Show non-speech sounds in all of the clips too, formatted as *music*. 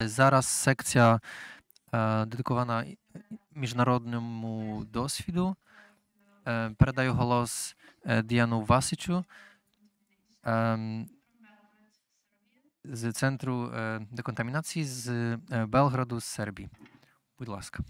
Зараз секція дедикована міжнародному досвіду. Передаю голос Діану Васичу з центру деконтамінації з Белграду з Сербії. Будь ласка.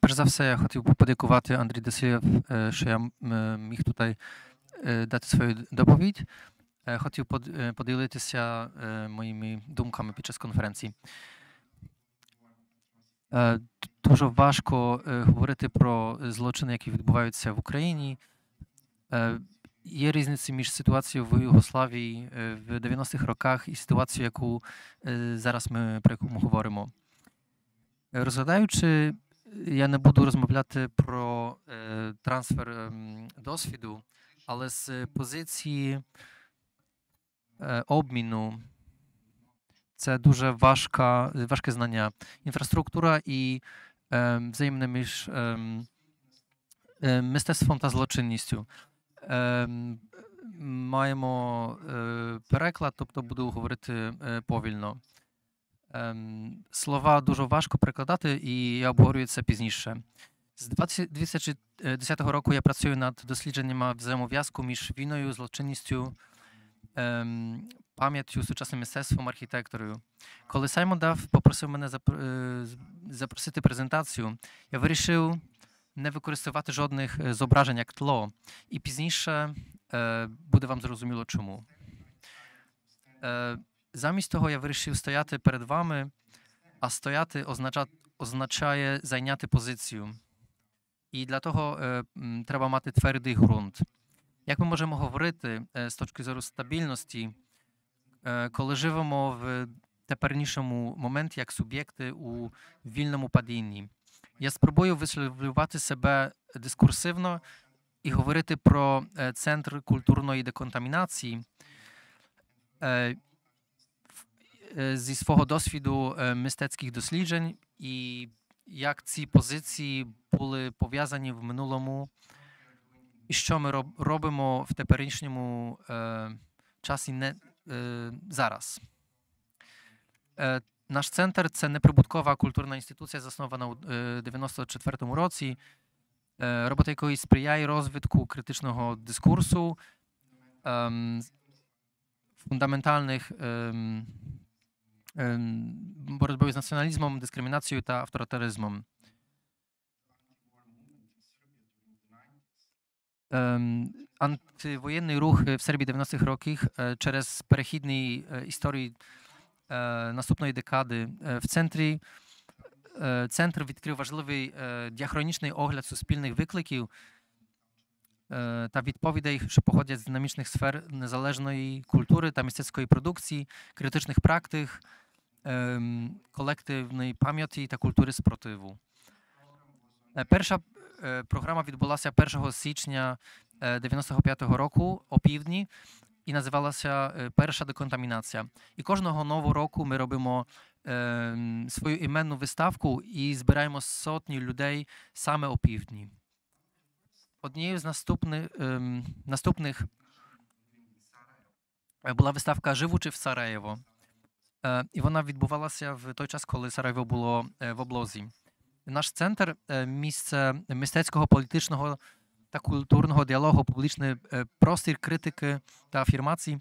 Перш за все, я хотів би подякувати Андрій Десилєв, що я міг тут дати свою доповідь. Хотів поділитися моїми думками під час конференції. Дуже важко говорити про злочини, які відбуваються в Україні. Є різниці між ситуацією в Югославії в 90-х роках і ситуацією, яку зараз ми про яку ми говоримо. Розглядаючи я не буду розмовляти про е, трансфер е, досвіду, але з позиції е, обміну це дуже важка, важке знання. Інфраструктура і е, взаємне між е, е, мистецтвом та злочинністю. Маємо е, переклад, тобто буду говорити е, повільно. Слова дуже важко перекладати, і я обговорюю це пізніше. З 2010 року я працюю над дослідженнями взаємов'язку між війною, злочинністю, пам'яттю, сучасним мистецтвом, архітекторою. Коли Саймон Дав попросив мене е, запросити презентацію, я вирішив не використовувати жодних е, зображень як тло, і пізніше е, буде вам зрозуміло чому. Замість того я вирішив стояти перед вами, а стояти означає, зайняти позицію. І для того е, треба мати твердий ґрунт. Як ми можемо говорити е, з точки зору стабільності, е, коли живемо в тепернішому моменті як суб'єкти у вільному падінні? Я спробую висловлювати себе дискурсивно і говорити про е, центр культурної деконтамінації. Е, зі свого досвіду мистецьких досліджень і як ці позиції були пов'язані в минулому, і що ми робимо в теперішньому часі не зараз. Наш центр це неприбуткова культурна інституція, заснована у 94-му році, робота якої сприяє розвитку критичного дискурсу, фундаментальних боротьбою з націоналізмом, дискримінацією та авторитаризмом. Антивоєнний рух в Сербії 90-х років через перехідні історії наступної декади в центрі центр відкрив важливий діахронічний огляд суспільних викликів та відповідей, що походять з динамічних сфер незалежної культури та мистецької продукції, критичних практик, колективної пам'яті та культури спротиву. Перша програма відбулася 1 січня 95-го року опівдні і називалася Перша деконтамінація. І кожного нового року ми робимо свою іменну виставку і збираємо сотні людей саме опівдні. Однією з наступних наступних була виставка Живучи в Сараєво. І вона відбувалася в той час, коли Сараєво було в облозі. Наш центр місце мистецького, політичного та культурного діалогу, публічний простір критики та афірмації,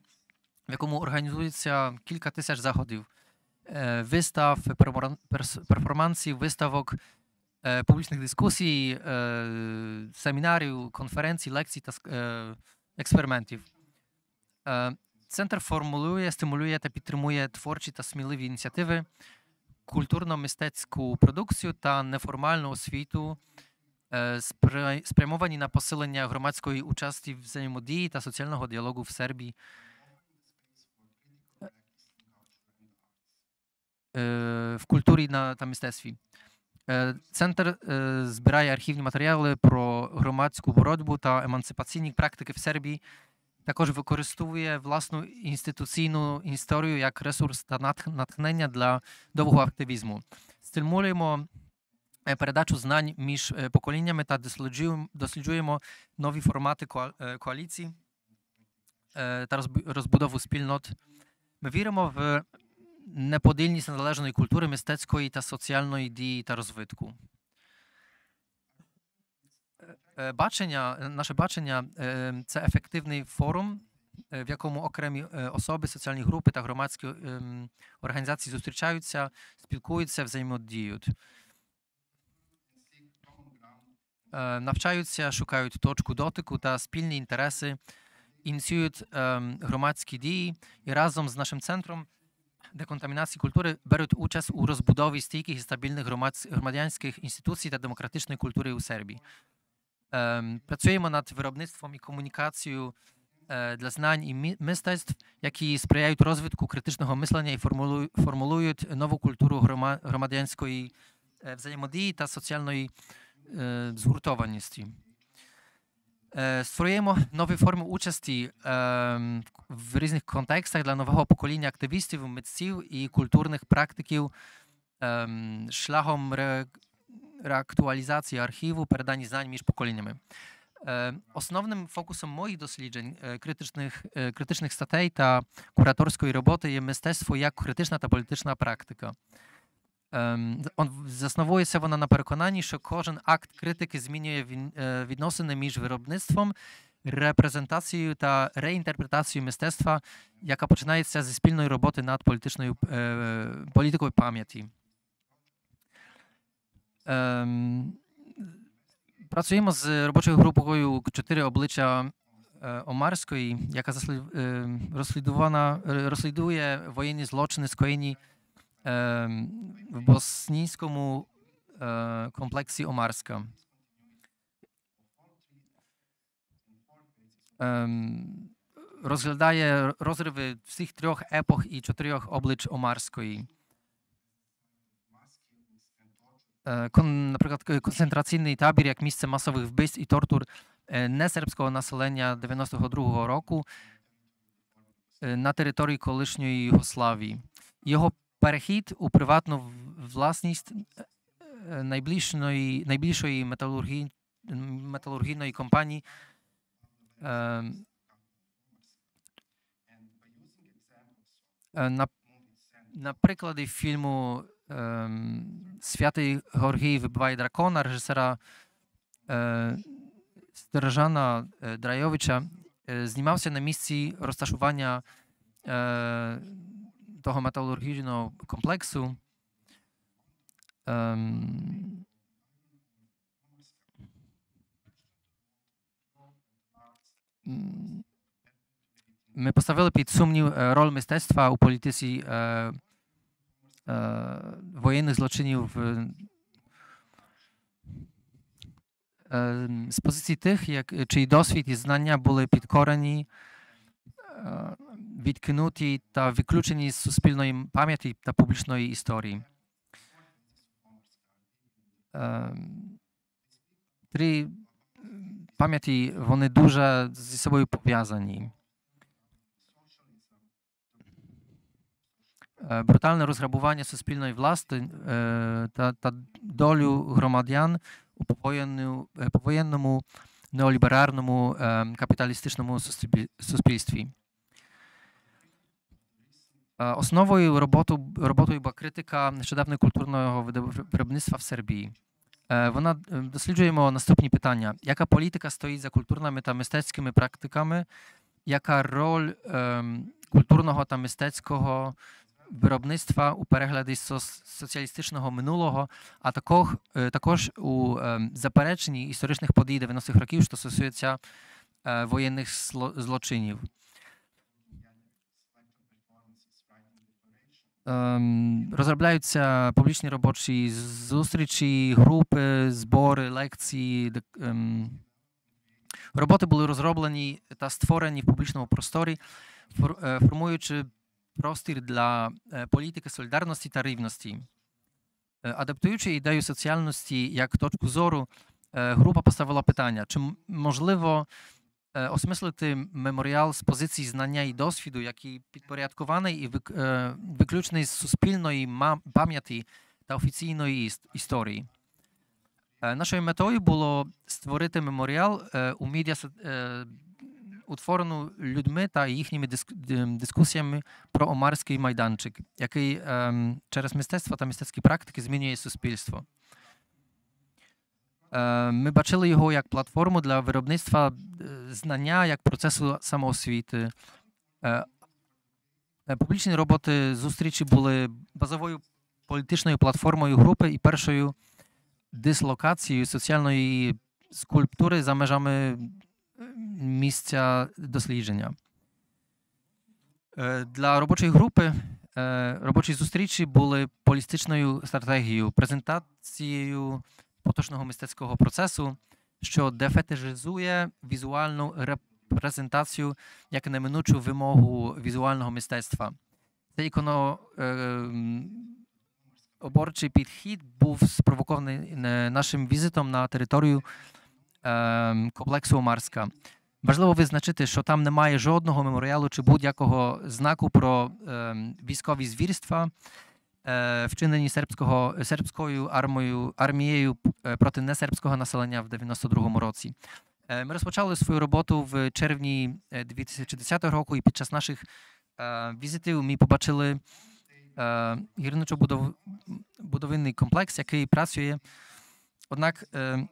в якому організується кілька тисяч заходів, вистав, перформансів, виставок, публічних дискусій, семінарів, конференцій, лекцій та експериментів. Центр формулює, стимулює та підтримує творчі та сміливі ініціативи, культурно-мистецьку продукцію та неформальну освіту, спрямовані на посилення громадської участі взаємодії та соціального діалогу в Сербії. В культурі та мистецтві. Центр збирає архівні матеріали про громадську боротьбу та емансипаційні практики в Сербії також використовує власну інституційну історію як ресурс та натхнення для довгого активізму. Стимулюємо е, передачу знань між е, поколіннями та досліджуємо, нові формати е, коаліцій е, та розбудову спільнот. Ми віримо в неподільність незалежної культури, мистецької та соціальної дії та розвитку. Е, Бачення, е, наше бачення е, це ефективний форум, в якому окремі особи, соціальні групи та громадські ем, організації зустрічаються, спілкуються, взаємодіють. Навчаються, шукають точку дотику та спільні інтереси, ініціюють ем, громадські дії і разом з нашим центром деконтамінації культури беруть участь у розбудові стійких і стабільних громадянських інституцій та демократичної культури у Сербії. Ем, Працюємо над виробництвом і комунікацією е, для знань і мистецтв, які сприяють розвитку критичного мислення і формулюють нову культуру громадянської е, взаємодії та соціальної е, згуртованості. Створюємо нові форми участі ем, в різних контекстах для нового покоління активістів, митців і культурних практиків ем, шляхом ре- реактуалізації архіву, передання знань між поколіннями. Е, Основним фокусом моїх досліджень е, критичних, е, критичних статей та кураторської роботи є мистецтво як критична та політична практика. Ем, он- Засновується вона на переконанні, що кожен акт критики змінює він- е, відносини між виробництвом, репрезентацією та реінтерпретацією мистецтва, яка починається зі спільної роботи над політичною е, політикою пам'яті. Ем, Працюємо з робочою групою чотири обличчя е, Омарської, яка е, розслідувана, е, розслідує воєнні злочини, скоєні е, в боснійському комплексі Омарська. Ем, Розглядає розриви всіх трьох епох і чотирьох облич Омарської. Е, кон, наприклад, концентраційний табір як місце масових вбивств і тортур е, несербського населення 92-го року е, на території колишньої Югославії. Його перехід у приватну власність е, е, найближчої, найбільшої металургії, металургійної компанії е, е, на, на прикладі фільму ем, Святий Георгій вибиває дракона режисера е, Стержана е, Драйовича е, знімався на місці розташування е, того металургійного комплексу. Ем, м, ми поставили під сумнів е, роль мистецтва у політиці е, е, воєнних злочинів е, з позиції тих, як, чий досвід і знання були підкорені, е, відкинуті та виключені з суспільної пам'яті та публічної історії. Е, Три пам'яті вони дуже зі собою пов'язані. Брутальне розграбування суспільної власти е, та, та долю громадян у е, повоєнному неоліберальному е, капіталістичному суспіль- суспільстві. Е, Основою роботу, роботою була критика нещодавнього культурного виробництва в Сербії. Е, Вона е, досліджуємо наступні питання: яка політика стоїть за культурними та мистецькими практиками, яка роль ем, культурного та мистецького виробництва у перегляді соціалістичного минулого, а також, е, також у ем, запереченні історичних подій 90-х років, що стосується е, воєнних злочинів. Ем, Розробляються публічні робочі зустрічі, групи, збори, лекції. ем. Роботи були розроблені та створені в публічному просторі, фор- е, формуючи простір для політики солідарності та рівності. Адаптуючи ідею соціальності як точку зору, група поставила питання, чи можливо осмислити меморіал з позиції знання і досвіду, який підпорядкований і вик- виключений з суспільної пам'яті та офіційної історії. Нашою метою було створити меморіал у медіа, утворену людьми та їхніми диск- ди- дискусіями про Омарський майданчик, який ем, через мистецтво та мистецькі практики змінює суспільство. Е, Ми бачили його як платформу для виробництва е, знання, як процесу самоосвіти. Е, Публічні роботи зустрічі були базовою політичною платформою групи і першою дислокацією соціальної скульптури за межами місця дослідження. Е, Для робочої групи е, робочі зустрічі були полістичною стратегією, презентацією поточного мистецького процесу, що дефетижизує візуальну репрезентацію як неминучу вимогу візуального мистецтва. Цей іконо, е, підхід був спровокований нашим візитом на територію комплексу Омарська. Важливо визначити, що там немає жодного меморіалу чи будь-якого знаку про е, військові звірства, е, вчинені сербського, сербською армією, армією е, проти несербського населення в 92-му році. Е, Ми розпочали свою роботу в червні е, 2010 року, і під час наших візитів ми побачили гірничо-будовинний комплекс, який працює. Однак е, е,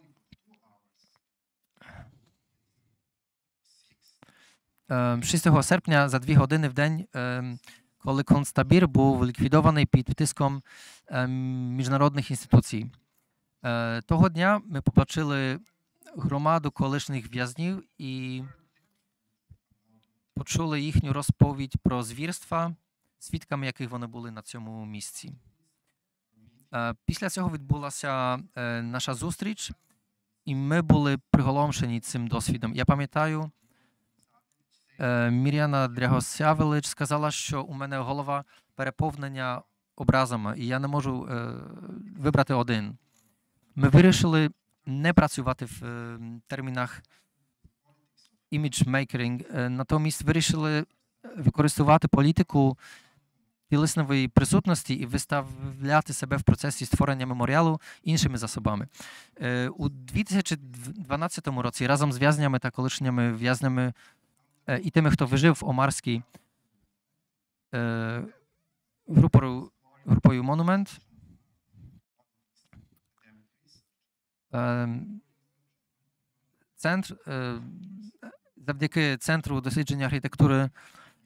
6 серпня за дві години в день, е, коли концтабір був ліквідований під тиском е, міжнародних інституцій. Е, Того дня ми побачили громаду колишніх в'язнів і почули їхню розповідь про звірства, свідками яких вони були на цьому місці. Е, Після цього відбулася е, наша зустріч, і ми були приголомшені цим досвідом. Я пам'ятаю, е, Мір'яна Дрягосявелич сказала, що у мене голова переповнення образами, і я не можу е, вибрати один. Ми вирішили не працювати в е, термінах іміджмейкеринг, е, натомість вирішили використовувати політику тілесної присутності і виставляти себе в процесі створення меморіалу іншими засобами. Е, У 2012 році разом з в'язнями та колишніми в'язнями е, і тими, хто вижив в Омарській е, групою, групою Монумент. Ем, Центр е, завдяки Центру дослідження архітектури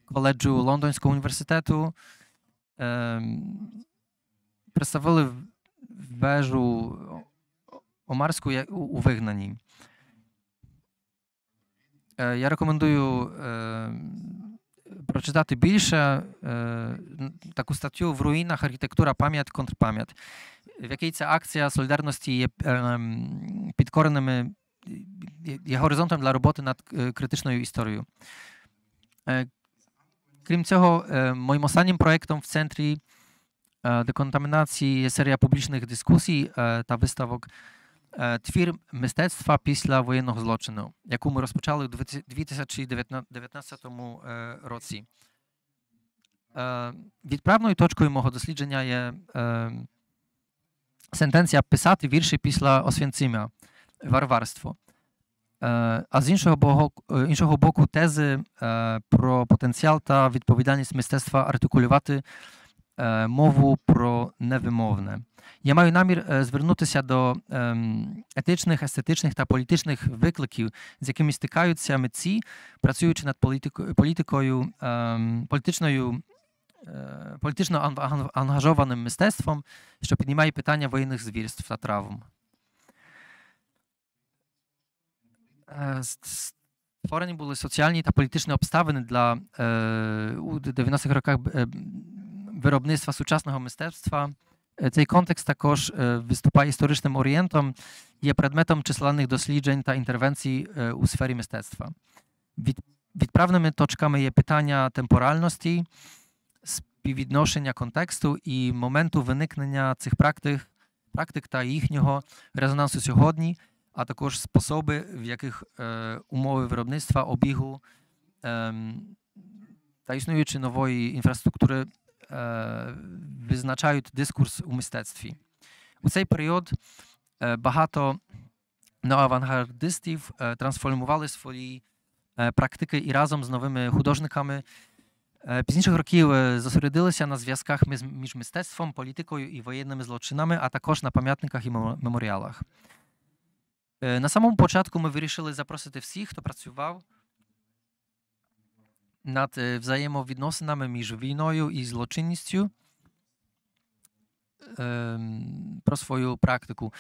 коледжу Лондонського університету ем, представили в- вежу Омарську я- у у вигнанні. Е, Я рекомендую е, прочитати більше е, таку статтю в руїнах. Архітектура, пам'ять, контрпам'ять, в якій ця акція солідарності є ем, підкореними є- горизонтом для роботи над критичною історією. Крім цього, моїм останнім проєктом в центрі деконтамінації є серія публічних дискусій та виставок твір мистецтва після воєнного злочину, яку ми розпочали у 2019 е, році. Е, Відправною точкою мого дослідження є е, сентенція писати вірші після Освінцима варварство. Е, А з іншого боку, е, іншого боку тези е, про потенціал та відповідальність мистецтва артикулювати е, мову про невимовне. Я маю намір е, звернутися до ем, етичних, естетичних та політичних викликів, з якими стикаються митці, працюючи над політикою, політикою ем, політичною. е, Політично ан- ангажованим мистецтвом, що піднімає питання воєнних звірств та травм. Е, с- Створені були соціальні та політичні обставини для е, у 90-х роках е, виробництва сучасного мистецтва. Е, Цей контекст також е, виступає історичним орієнтом, є предметом численних досліджень та інтервенцій е, у сфері мистецтва. Від, відправними точками є питання темпоральності, співвідношення контексту і моменту виникнення цих практик, практик та їхнього резонансу сьогодні, а також способи, в яких умови виробництва, обігу ем, та існуючої нової інфраструктури визначають дискурс у мистецтві. У цей період багато неоавангардистів трансформували свої практики і разом з новими художниками пізніших років зосередилися на зв'язках між мистецтвом, політикою і воєнними злочинами, а також на пам'ятниках і меморіалах. На самому початку ми вирішили запросити всіх, хто працював над взаємовідносинами між війною і злочинністю про свою практику.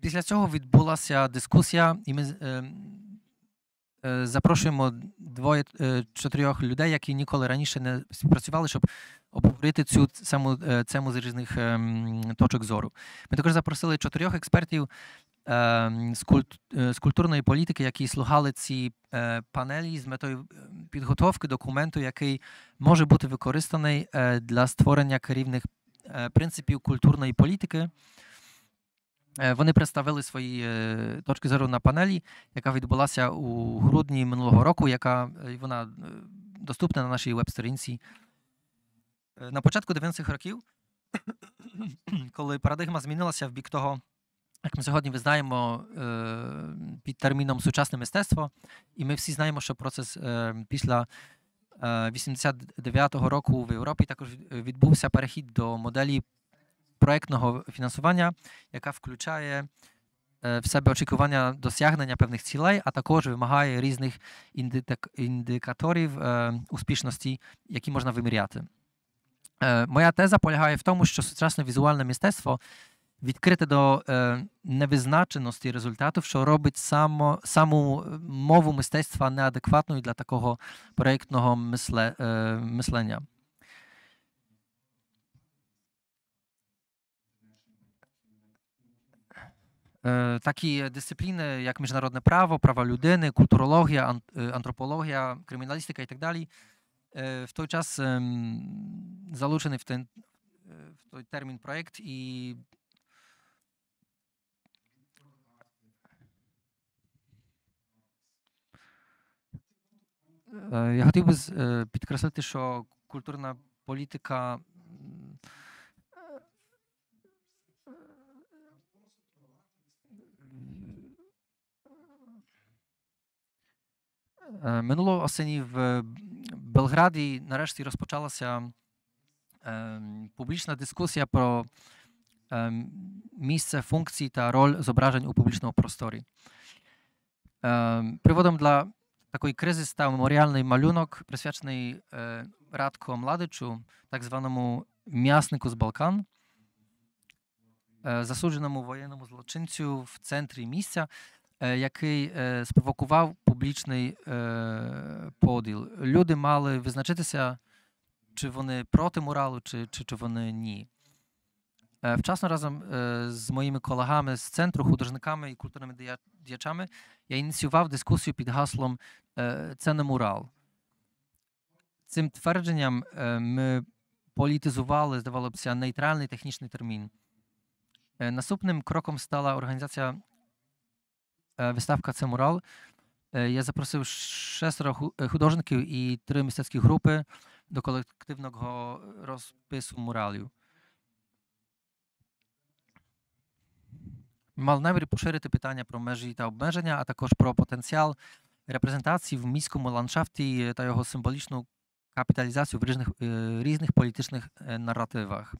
Після цього відбулася дискусія, і ми запрошуємо двоє чотирьох людей, які ніколи раніше не співпрацювали, щоб обговорити цю саму тему з різних точок зору. Ми також запросили чотирьох експертів з культурної політики, які слухали ці панелі з метою підготовки документу, який може бути використаний для створення керівних принципів культурної політики. Вони представили свої точки зору на панелі, яка відбулася у грудні минулого року, яка вона доступна на нашій веб-сторінці. На початку 90-х років, *coughs* коли парадигма змінилася в бік того, як ми сьогодні визнаємо під терміном сучасне мистецтво, і ми всі знаємо, що процес після 89-го року в Європі також відбувся перехід до моделі проєктного фінансування, яка включає в себе очікування досягнення певних цілей, а також вимагає різних індикаторів успішності, які можна виміряти. Моя теза полягає в тому, що сучасне візуальне мистецтво відкрите до невизначеності результатів, що робить само, саму мову мистецтва неадекватною для такого проєктного мисле, мислення. Такі дисципліни, як міжнародне право, права людини, культурологія, антропологія, криміналістика і так далі, в той час залучений в той, в той термін проєкт і Я хотів би підкреслити, що культурна політика Минулого осені в Белграді нарешті розпочалася публічна дискусія про місце функцій та роль зображень у публічному просторі. Приводом для такий кризис став меморіальний малюнок, присвячений Радко Младичу, так званому м'яснику з Балкан, засудженому воєнному злочинцю в центрі місця, який спровокував публічний поділ. Люди мали визначитися, чи вони проти моралу, чи, чи, чи вони ні. Вчасно разом з моїми колегами з центру, художниками і культурними діячами я ініціював дискусію під гаслом Це не мурал. Цим твердженням ми політизували, здавалося, нейтральний технічний термін. Наступним кроком стала організація виставка Це мурал. Я запросив шестеро художників і три мистецькі групи до колективного розпису муралів. Мав намір поширити питання про межі та обмеження, а також про потенціал репрезентації в міському ландшафті та його символічну капіталізацію в різних, різних політичних наративах.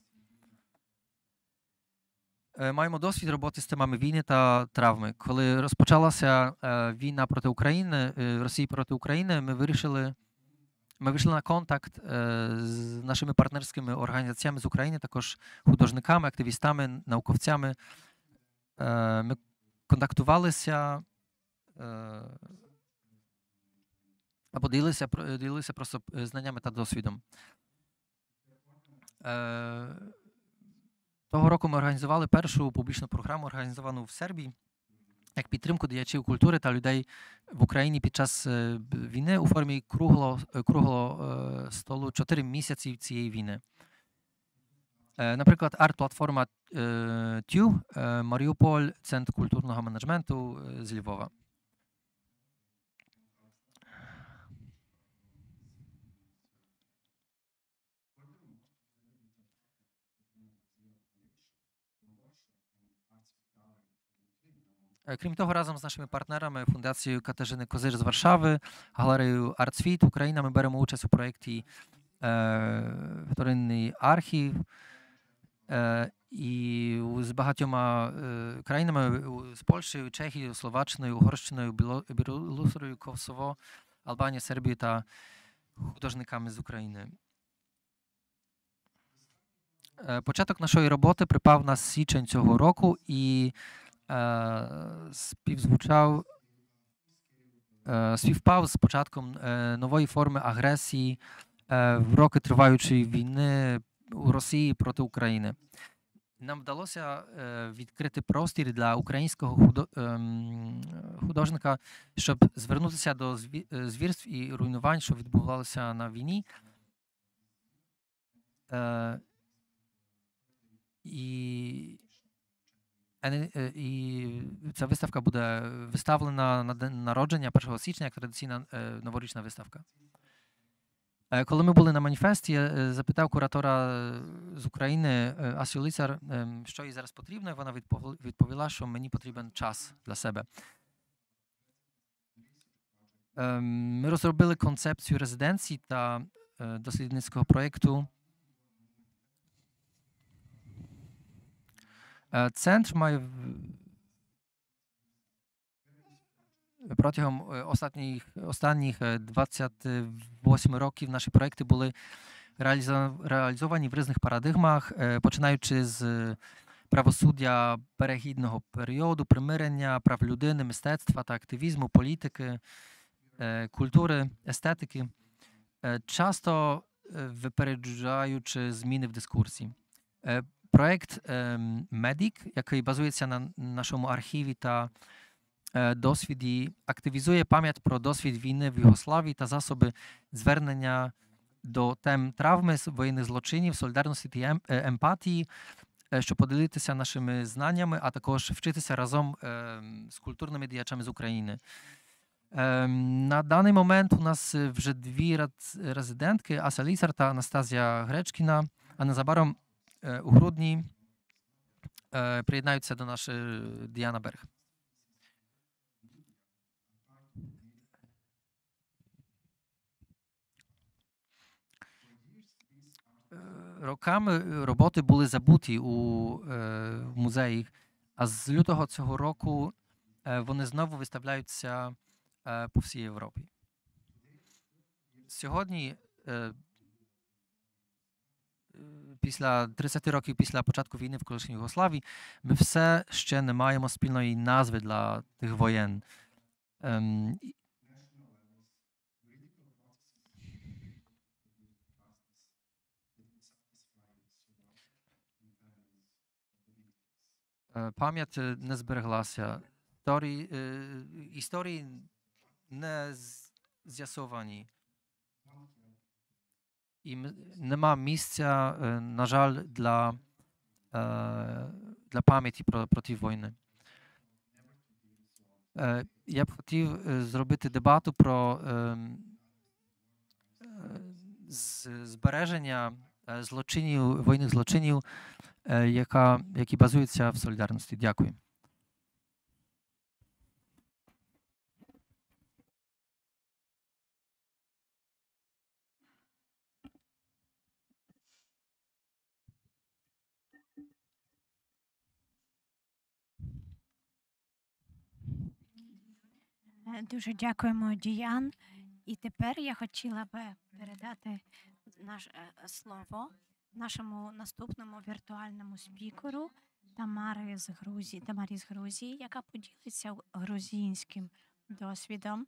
Маємо досвід роботи з темами війни та травми. Коли розпочалася війна проти України, Росії проти України, ми вирішили. Ми вийшли на контакт з нашими партнерськими організаціями з України, також художниками, активістами, науковцями. Ми контактувалися або ділилися, ділилися просто знаннями та досвідом. Того року ми організували першу публічну програму, організовану в Сербії, як підтримку діячів культури та людей в Україні під час війни у формі круглого, круглого столу 4 місяці цієї війни. Е, Наприклад, арт-платформа е, Тю, е, Маріуполь, Центр культурного менеджменту е, з Львова. Е, Крім того, разом з нашими партнерами, фундацією Катерини Козир з Варшави, галереєю Артсвіт Україна, ми беремо участь у проєкті е, Вторинний архів. Е, і з багатьома е, країнами з Польщею, Чехією, Словаччиною, Угорщиною, Біло- Білорусією, Косово, Албанією, Сербією та художниками з України. Е, Початок нашої роботи припав на січень цього року і е, співзвучав е, співпав з початком е, нової форми агресії е, в роки триваючої війни Росії проти України. Нам вдалося е, відкрити простір для українського ем, художника, щоб звернутися до е, звірств і руйнувань, що відбувалося на війні. Е, і, і ця виставка буде виставлена на день народження 1 січня, як традиційна новорічна виставка. Е, Коли ми були на маніфесті, я е, запитав куратора е, з України Асю Лицар, ем, що їй зараз потрібно, і вона відповіла- що мені потрібен час для себе. Ем, Ми розробили концепцію резиденції та дослідницького проєкту. Центр має в- протягом е, останніх, е, 28 років наші проекти були реалізовані в різних парадигмах, е, починаючи з е, правосуддя перехідного періоду, примирення, прав людини, мистецтва та активізму, політики, е, культури, естетики, е, часто е, випереджаючи зміни в дискурсі. Е, Проект Медік, який базується на нашому архіві та е, досвіді, активізує пам'ять про досвід війни в Югославії та засоби звернення до тем травми с- воєнних злочинів, солідарності та ем- е, емпатії, е, щоб поділитися нашими знаннями, а також вчитися разом е, з культурними діячами з України. Ем, На даний момент у нас е, вже дві рад- резидентки Ася Лісар та Анастазія Гречкіна, а незабаром е, у грудні е, приєднаються до нашої Діана Берг. Роками роботи були забуті у е, музеї, а з лютого цього року е, вони знову виставляються е, по всій Європі. Сьогодні, е, е, після 30 років після початку війни в колишній Югославії, ми все ще не маємо спільної назви для тих воєн. Ем, і- е, Пам'ять е, не збереглася. Історії, е, історії не з'ясовані. І нема місця, е, на жаль, для, е, для пам'яті про, про ті війни. Е, Я б хотів е, зробити дебату про ем, е, збереження е, злочинів, воєнних злочинів, е, яка, які базуються в солідарності. Дякую. Е, Дуже дякуємо, Діян. І тепер я хотіла би передати наш е, слово нашому наступному віртуальному спікеру Тамари з Грузії, Тамарі з Грузії, яка поділиться грузинським досвідом,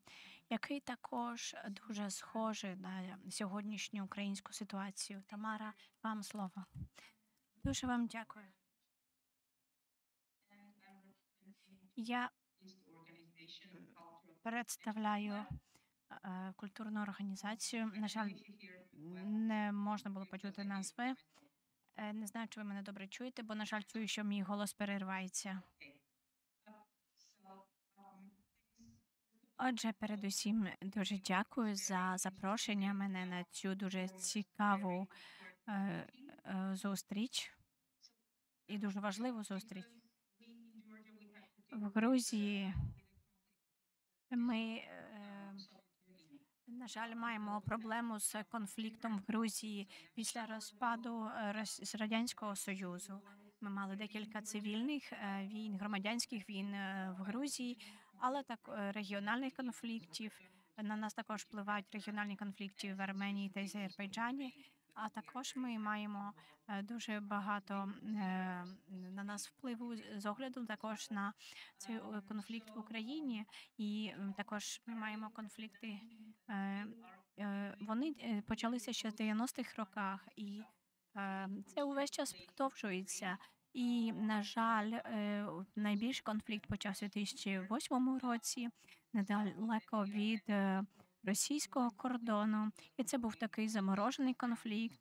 який також дуже схожий на сьогоднішню українську ситуацію. Тамара, вам слово. Дуже вам дякую. Я представляю культурну організацію. На жаль, не можна було почути назви. Е, Не знаю, чи ви мене добре чуєте, бо, на жаль, чую, що мій голос переривається. Отже, передусім дуже дякую за запрошення мене на цю дуже цікаву е, е, зустріч і дуже важливу зустріч. В Грузії ми, е, на жаль, маємо проблему з конфліктом в Грузії після розпаду е, Радянського Союзу. Ми мали декілька цивільних е, війн, громадянських війн е, в Грузії, але так регіональних конфліктів. На нас також впливають регіональні конфлікти в Арменії та Азербайджані. А також ми маємо дуже багато на нас впливу з- огляду також на цей конфлікт в Україні, і також ми маємо конфлікти. Е, е, Вони е, почалися ще в 90-х роках, і це увесь час продовжується. І, на жаль, найбільший конфлікт почався у 2008 році, недалеко від російського кордону. І це був такий заморожений конфлікт,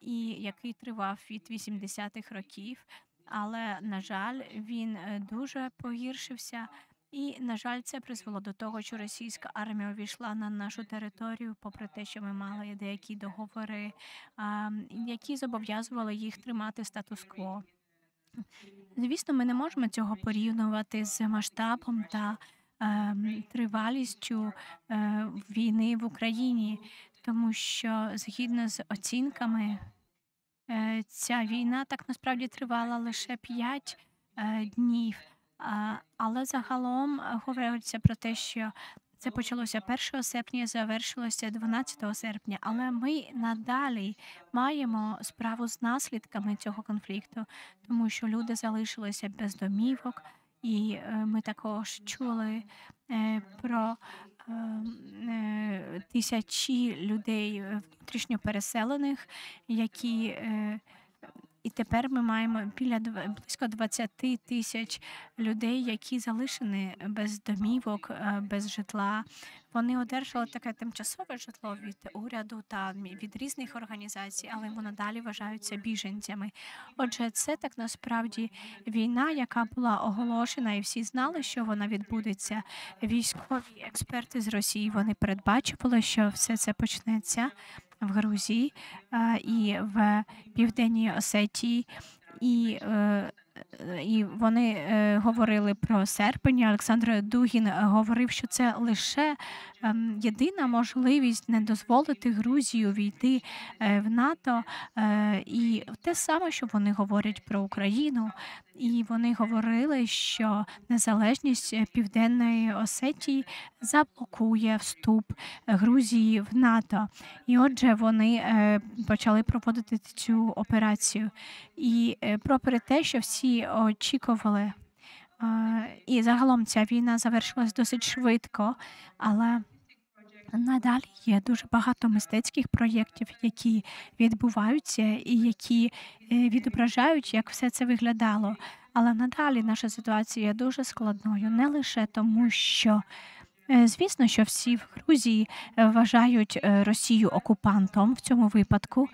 і який тривав від 80-х років. Але, на жаль, він дуже погіршився. І, на жаль, це призвело до того, що російська армія увійшла на нашу територію, попри те, що ми мали деякі договори, які зобов'язували їх тримати статус-кво. Звісно, ми не можемо цього порівнювати з масштабом та ем, тривалістю е, війни в Україні, тому що згідно з оцінками, е, ця війна так насправді тривала лише 5 е, днів. Але загалом е, говориться про те, що це почалося 1 серпня, завершилося 12 серпня. Але ми надалі маємо справу з наслідками цього конфлікту, тому що люди залишилися без домівок, і е, ми також чули е, про е, е, тисячі людей внутрішньо переселених, які і тепер ми маємо біля близько 20 тисяч людей, які залишені без домівок, е, без житла. Вони одержали таке тимчасове житло від уряду та від різних організацій, але вони далі вважаються біженцями. Отже, це так насправді війна, яка була оголошена, і всі знали, що вона відбудеться. Військові експерти з Росії вони передбачували, що все це почнеться в Грузії е, і в Південній Осетії. І, е, і вони е, говорили про серпень. Олександр Дугін е, говорив, що це лише ем, єдина можливість не дозволити Грузію війти е, в НАТО. І те саме, що вони говорять про Україну. І вони говорили, що незалежність Південної Осетії заблокує вступ Грузії в НАТО. І отже, вони почали проводити цю операцію. І попри те, що всі очікували. е, І загалом ця війна завершилась досить швидко, але надалі є дуже багато мистецьких проєктів, які відбуваються і які е, відображають, як все це виглядало. Але надалі наша ситуація є дуже складною, не лише тому, що е, звісно, що всі в Грузії е, вважають Росію окупантом в цьому випадку.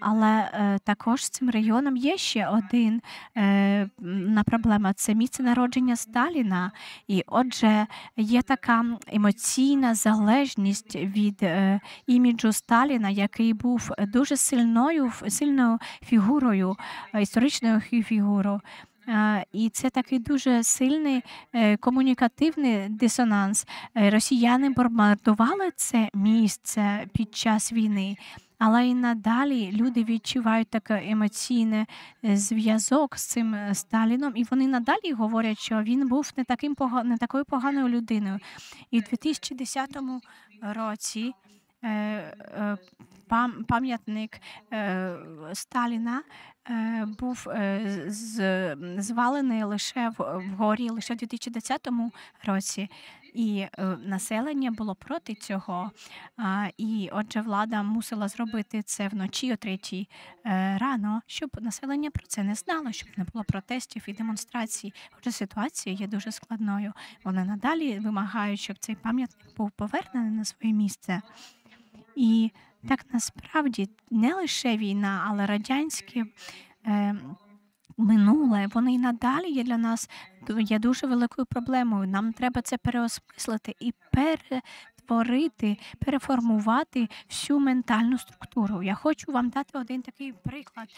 Але е, також з цим регіоном є ще один е, на проблема це місце народження Сталіна. І отже, є така емоційна залежність від е, іміджу Сталіна, який був дуже сильною сильною фігурою, історичною фігурою. І це такий дуже сильний е, комунікативний дисонанс. Е, Росіяни бомбардували це місце під час війни, але і надалі люди відчувають такий емоційний е, зв'язок з цим Сталіном, і вони надалі говорять, що він був не таким не такою поганою людиною. І в 2010 році пам'ятник е, Сталіна е, був е, звалений лише в- вгорі лише в 2010 році. І е, населення було проти цього. І отже, влада мусила зробити це вночі о третій е, рано, щоб населення про це не знало, щоб не було протестів і демонстрацій. Отже, ситуація є дуже складною. Вони надалі вимагають, щоб цей пам'ятник був повернений на своє місце. І Так насправді не лише війна, але радянське е, минуле, воно і надалі є для нас є дуже великою проблемою. Нам треба це переосмислити і перетворити, переформувати всю ментальну структуру. Я хочу вам дати один такий приклад.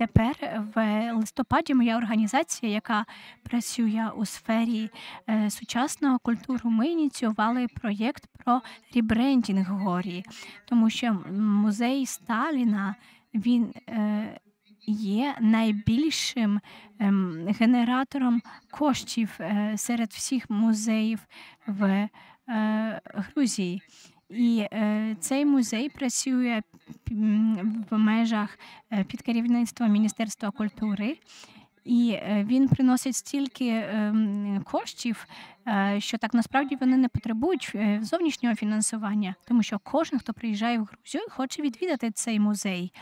Тепер в листопаді моя організація, яка працює у сфері е, сучасного культуру, ми ініціювали проєкт про ребрендінг горі, тому що музей Сталіна він е, є найбільшим е, генератором коштів е, серед всіх музеїв в Грузії. І е, цей музей працює в межах е, під керівництвом Міністерства культури, і е, він приносить стільки е, коштів, що так насправді вони не потребують зовнішнього фінансування, тому що кожен, хто приїжджає в Грузію, хоче відвідати цей музей.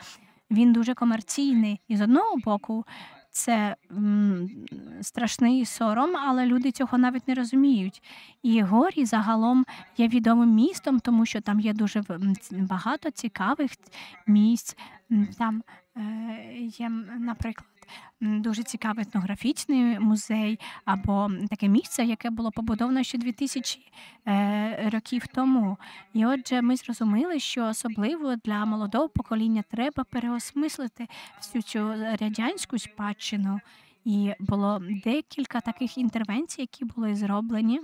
Він дуже комерційний, і з одного боку це страшний сором, але люди цього навіть не розуміють. І горі загалом є відомим містом, тому що там є дуже багато цікавих місць. Там е, є, наприклад. Дуже цікавий етнографічний музей або таке місце, яке було побудовано ще 2000 е, років тому. І отже, ми зрозуміли, що особливо для молодого покоління треба переосмислити всю цю радянську спадщину. І було декілька таких інтервенцій, які були зроблені.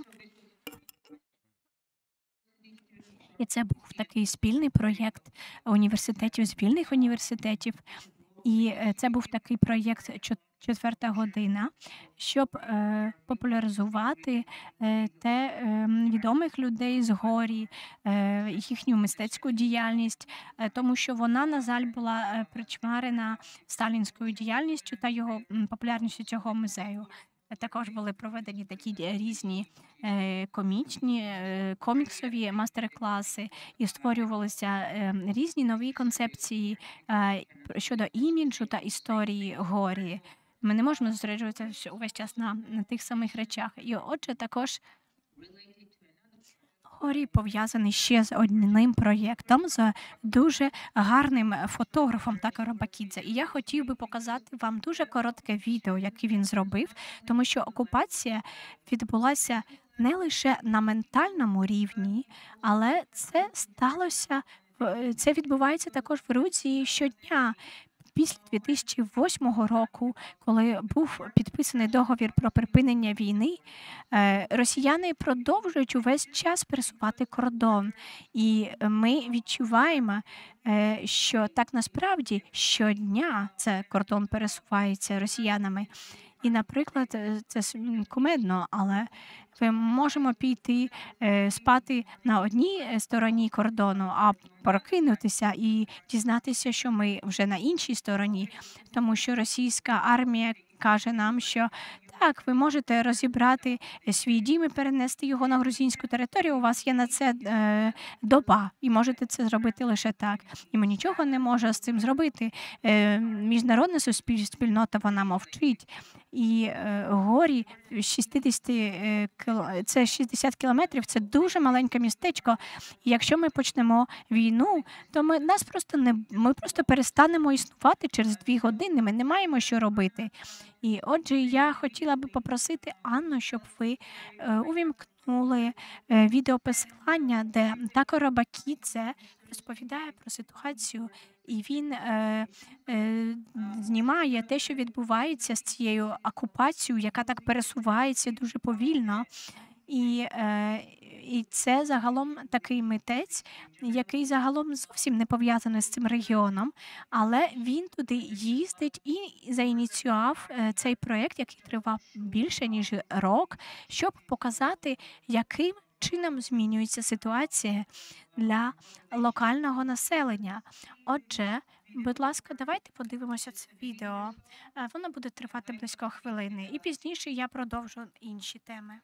І це був такий спільний проєкт університетів, спільних університетів. І е, це був такий проєкт четверта година, щоб е, популяризувати е, те відомих людей з горі, їхню мистецьку діяльність, тому що вона на жаль була причмарена сталінською діяльністю та його популярністю цього музею. Також були проведені такі різні е, комічні е, коміксові мастер-класи, і створювалися е, різні нові концепції щодо іміджу та історії горі. Ми не можемо зосереджуватися увесь час на, на тих самих речах. І отже, також Горі пов'язаний ще з одним проєктом з дуже гарним фотографом Такаро Бакідзе. І я хотів би показати вам дуже коротке відео, яке він зробив, тому що окупація відбулася не лише на ментальному рівні, але це сталося це відбувається також в Грузії щодня після 2008 року, коли був підписаний договір про припинення війни, е, росіяни продовжують увесь час пересувати кордон, і ми відчуваємо, е, що так насправді щодня це кордон пересувається росіянами. І, наприклад, е, це кумедно, але ми можемо піти спати на одній стороні кордону, а прокинутися і дізнатися, що ми вже на іншій стороні, тому що російська армія каже нам, що так, ви можете розібрати свій дім і перенести його на грузинську територію. У вас є на це е, доба, і можете це зробити лише так. І ми нічого не можемо з цим зробити. Е, Міжнародна суспільнота вона мовчить. І е, горі 60 е, це 60 кілометрів. Це дуже маленьке містечко. І якщо ми почнемо війну, то ми нас просто не ми просто перестанемо існувати через дві години. Ми не маємо що робити. І отже, я хотіла би попросити Анну, щоб ви е, увімкнули е, відеопосилання, де Такора Бакідзе розповідає про ситуацію, і він е, е, знімає те, що відбувається з цією окупацією, яка так пересувається дуже повільно. І е, і це загалом такий митець, який загалом зовсім не пов'язаний з цим регіоном, але він туди їздить і заініціював е, цей проєкт, який тривав більше ніж рок, щоб показати, яким чином змінюється ситуація для локального населення. Отже, будь ласка, давайте подивимося це відео. Е, воно буде тривати близько хвилини, і пізніше я продовжу інші теми.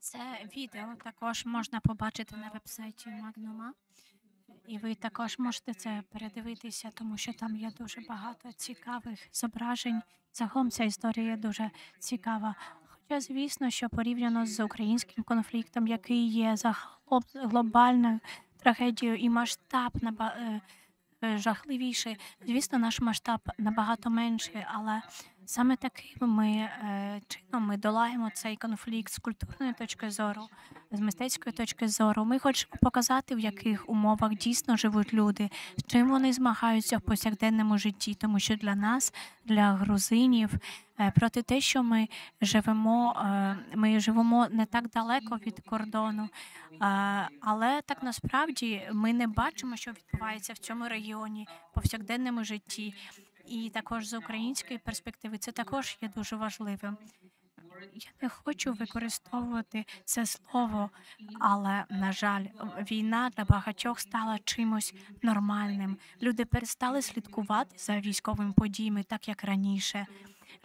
Це відео також можна побачити на вебсайті Магнума. І ви також можете це передивитися, тому що там є дуже багато цікавих зображень. Загалом ця історія дуже цікава. Хоча, звісно, що порівняно з українським конфліктом, який є загалом глобальною трагедією і масштаб наба- е, е, жахливіший, звісно, наш масштаб набагато менший, але саме таким ми е, чином ми долаємо цей конфлікт з культурної точки зору, з мистецької точки зору. Ми хочемо показати, в яких умовах дійсно живуть люди, з чим вони змагаються в повсякденному житті, тому що для нас, для грузинів, е, проти те, що ми живемо, е, ми живемо не так далеко від кордону, але так насправді ми не бачимо, що відбувається в цьому регіоні в повсякденному житті. І також з української перспективи це також є дуже важливим. Я не хочу використовувати це слово, але на жаль, війна для багатьох стала чимось нормальним. Люди перестали слідкувати за військовими подіями, так як раніше.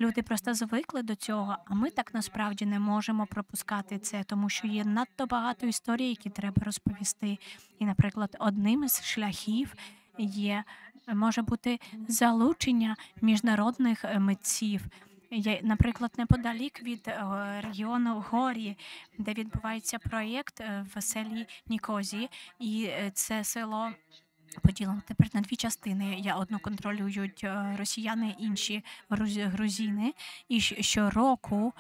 Люди просто звикли до цього, а ми так насправді не можемо пропускати це, тому що є надто багато історій, які треба розповісти. І, наприклад, одним із шляхів є може бути залучення міжнародних е, митців. Наприклад, неподалік від е, регіону Горі, де відбувається проєкт е, в селі Нікозі, і це село поділено тепер на дві частини. Я одну контролюють росіяни, інші груз- грузини. І щороку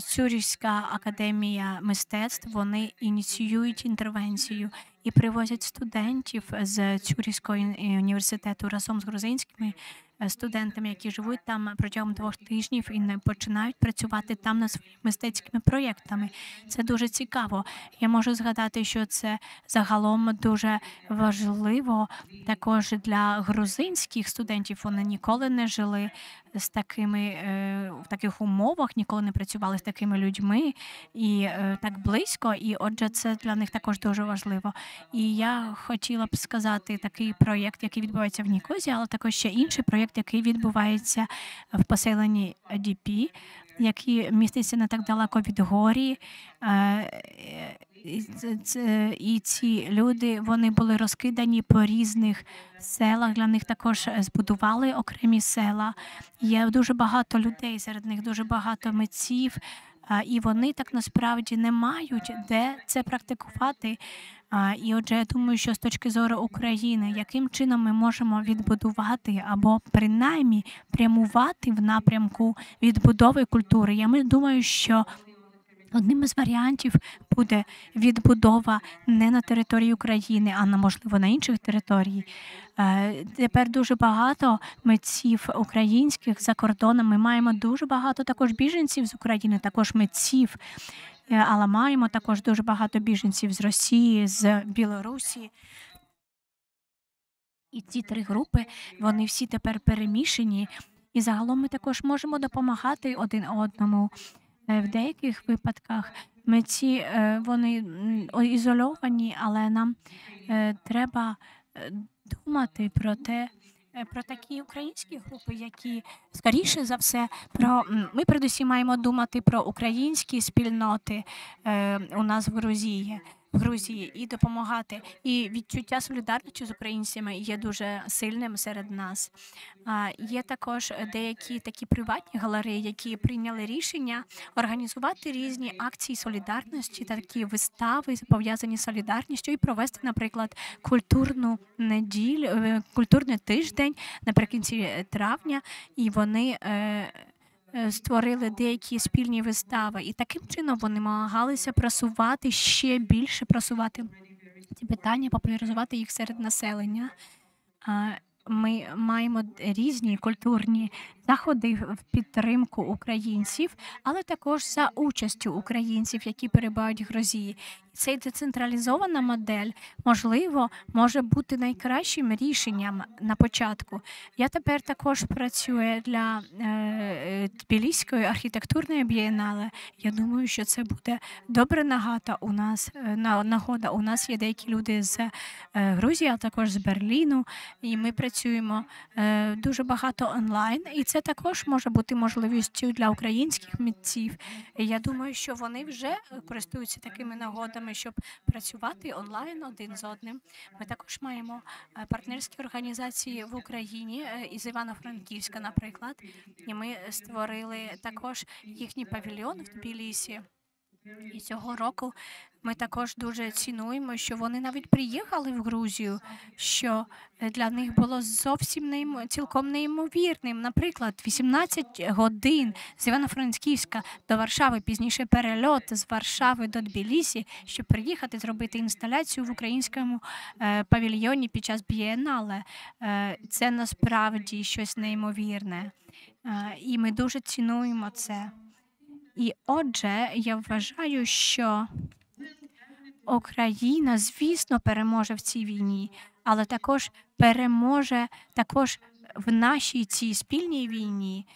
Цюрихська академія мистецтв вони ініціюють інтервенцію і привозять студентів з Цюрихського університету разом з грузинськими е, студентами, які живуть там протягом двох тижнів і не починають працювати там над своїми мистецькими проєктами. Це дуже цікаво. Я можу згадати, що це загалом дуже важливо також для грузинських студентів. Вони ніколи не жили з такими е, в таких умовах, ніколи не працювали з такими людьми і е, так близько. І отже, це для них також дуже важливо. І я хотіла б сказати такий проєкт, який відбувається в Нікозі, але також ще інший проєкт, який відбувається в поселенні Діпі, який міститься не так далеко від горі. І ці люди вони були розкидані по різних селах. Для них також е, збудували окремі села. Є дуже багато людей, серед них дуже багато митців, і вони так насправді не мають де це практикувати. І отже, я думаю, що з точки зору України, яким чином ми можемо відбудувати або принаймні прямувати в напрямку відбудови культури, я думаю, що Одним із варіантів буде відбудова не на території України, а на можливо на інших територіях. Е, Тепер дуже багато митців українських за кордоном. Ми маємо дуже багато також біженців з України, також митців. Е, Але маємо також дуже багато біженців з Росії, з Білорусі. І ці три групи вони всі тепер перемішані. І загалом ми також можемо допомагати один одному. Е, В деяких випадках митці ці вони ізольовані, але нам е, треба е, думати про те. е, Про такі українські групи, які скоріше за все про ми передусім маємо думати про українські спільноти е, у нас в Грузії, Грузії і допомагати. І відчуття солідарності з українцями є дуже сильним серед нас. А є також деякі такі приватні галереї, які прийняли рішення організувати різні акції солідарності та такі вистави пов'язані з солідарністю і провести, наприклад, культурну неділю, е, культурний тиждень наприкінці е, травня, і вони. Е, Створили деякі спільні вистави, і таким чином вони намагалися просувати ще більше просувати ці питання, популяризувати їх серед населення. Ми маємо різні культурні заходи в підтримку українців, але також за участю українців, які перебувають в Грузії. Цей децентралізована модель, можливо, може бути найкращим рішенням на початку. Я тепер також працюю для е, е, Тбіліської архітектурної бієнале. Я думаю, що це буде добра нагода у нас. е, на- Нагода у нас є деякі люди з е, Грузії, а також з Берліну. І ми працюємо е, дуже багато онлайн, і це також може бути можливістю для українських митців. Я думаю, що вони вже е, користуються такими нагодами, щоб працювати онлайн один з одним. Ми також маємо е, партнерські організації в Україні е, із Івано-Франківська, наприклад. І ми створили також їхній павільйон в Тбілісі. І цього року ми також дуже цінуємо, що вони навіть приїхали в Грузію, що е, для них було зовсім неймо, цілком неймовірним. Наприклад, 18 годин з Івано-Франківська до Варшави, пізніше перельот з Варшави до Тбілісі, щоб приїхати зробити інсталяцію в українському е, павільйоні під час бієнале. Е, це насправді щось неймовірне. Е, і ми дуже цінуємо це. І отже, я вважаю, що Україна, звісно, переможе в цій війні, але також переможе також в нашій цій спільній війні.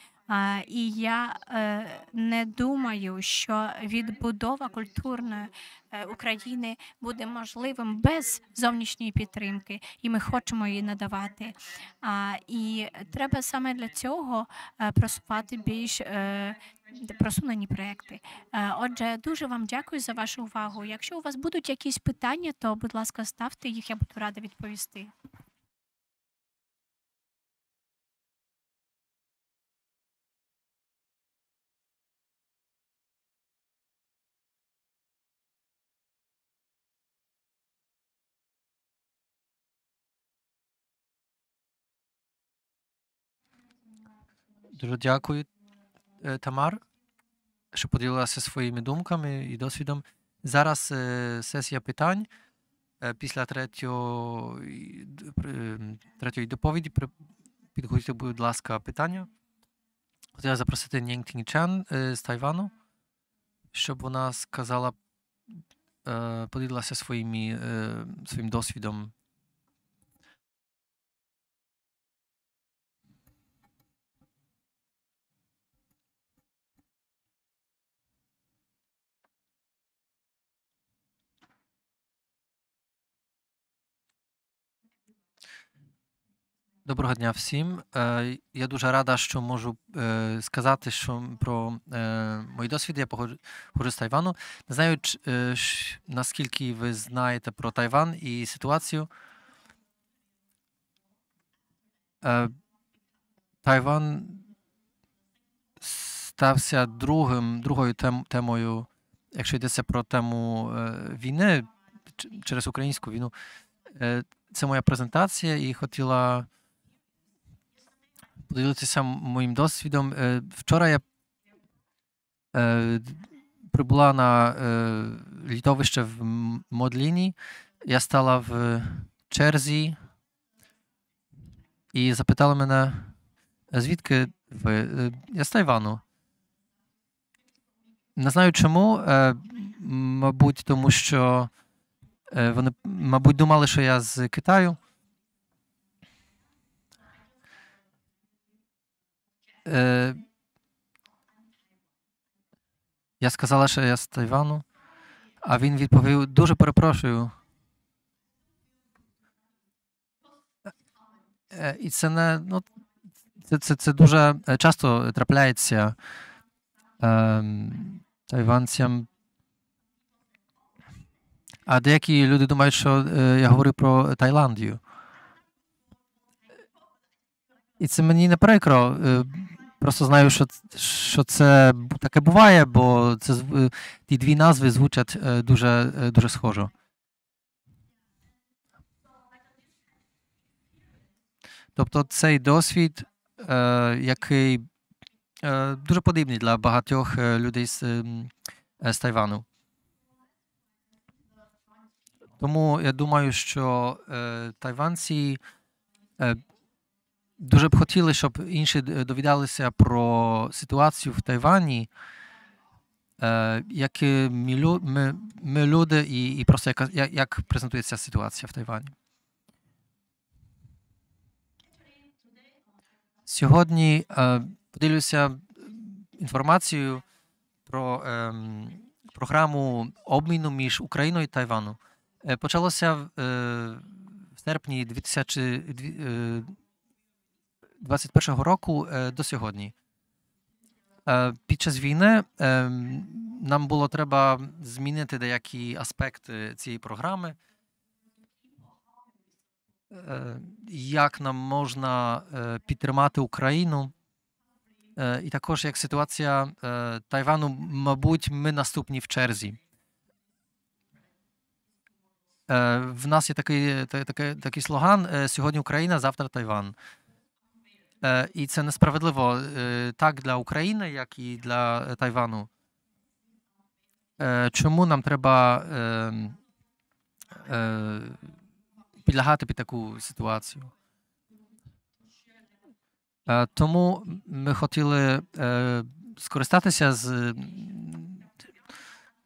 І я е, не думаю, що відбудова культурної е, України буде можливим без зовнішньої підтримки, і ми хочемо її надавати. І треба саме для цього е, просувати більш просунені проекти. Отже, дуже вам дякую за вашу увагу. Якщо у вас будуть якісь питання, то будь ласка, ставте їх, я буду рада відповісти. Дуже дякую, е, Тамар, що поділилася своїми думками і досвідом. Зараз е, сесія питань. Е, Після третьої, д- при- м, третьої доповіді підготуйте, будь ласка, питання. Хотіла запросити Нінг Тінг Чан е, з Тайвану, щоб вона сказала, поділилася своїм досвідом. Доброго дня всім. Е, Я дуже рада, що можу е, сказати, що про е, мої досвіди. Я походжу з Тайвану. Не знаю, наскільки ви знаєте про Тайван і ситуацію. Тайван стався другим, другою тем, темою, якщо йдеться про тему війни через українську війну. Це моя презентація і хотіла поділитися моїм досвідом. Е, Вчора я е, прибула на е, літовище в Модліні. Я стала в черзі і запитали мене, звідки ви? Я з Тайвану. Не знаю чому. Мабуть, тому що вони, мабуть, думали, що я з Китаю. Е, я сказала, що я з Тайвану, а він відповів: дуже перепрошую. Е, І це не ну, це, це, це дуже е, часто трапляється ем, тайванцям. А деякі люди думають, що е, я говорю про Таїландію. І це мені не прикро. е, Просто знаю, що, що це таке буває, бо це е, ті дві назви звучать е, дуже, дуже схожо. Тобто цей досвід, який дуже подібний для багатьох людей з, ем, з Тайвану. Тому я думаю, що тайванці дуже б хотіли, щоб інші довідалися про ситуацію в Тайвані, е, як ми, ми, ми люди, і, і просто як, як презентується ситуація в Тайвані. Сьогодні е, поділюся інформацією про ем, програму обміну між Україною і Тайваном. Е, Почалося в, серпні 2000, дві- е, 21-го року е, до сьогодні. Е, Під час війни е, нам було треба змінити деякі аспекти цієї програми. Як нам можна підтримати Україну? І також як ситуація Тайвану, мабуть, ми наступні в черзі. В нас є такий, такий, такий слоган: сьогодні Україна, завтра Тайван. Е, І це несправедливо е, так для України, як і для е, Тайвану. Чому нам треба е, е, підлягати під таку ситуацію? Тому ми хотіли скористатися з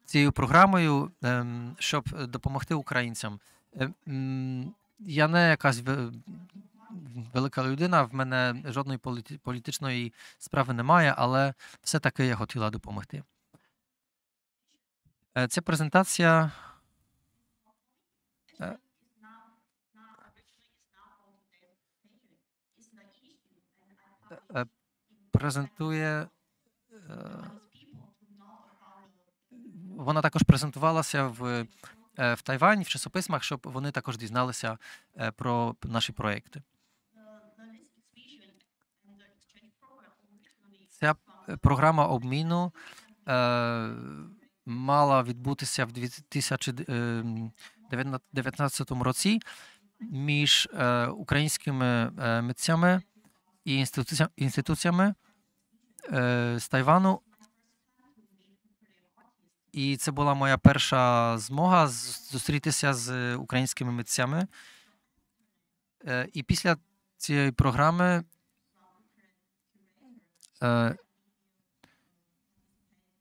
цією програмою, ем, щоб допомогти українцям. Я не якась велика людина, в мене жодної політи- політичної справи немає, але все-таки я хотіла допомогти. Е, Ця презентація. е, е, Презентує. Вона також презентувалася в, в Тайвані в часописмах, щоб вони також дізналися про наші проекти. Ця е, програма обміну е, мала відбутися в 2019 році між е, українськими е, митцями і інституція- інституціями е, з Тайвану. І це була моя перша змога зустрітися з українськими митцями. Е, І після цієї програми е,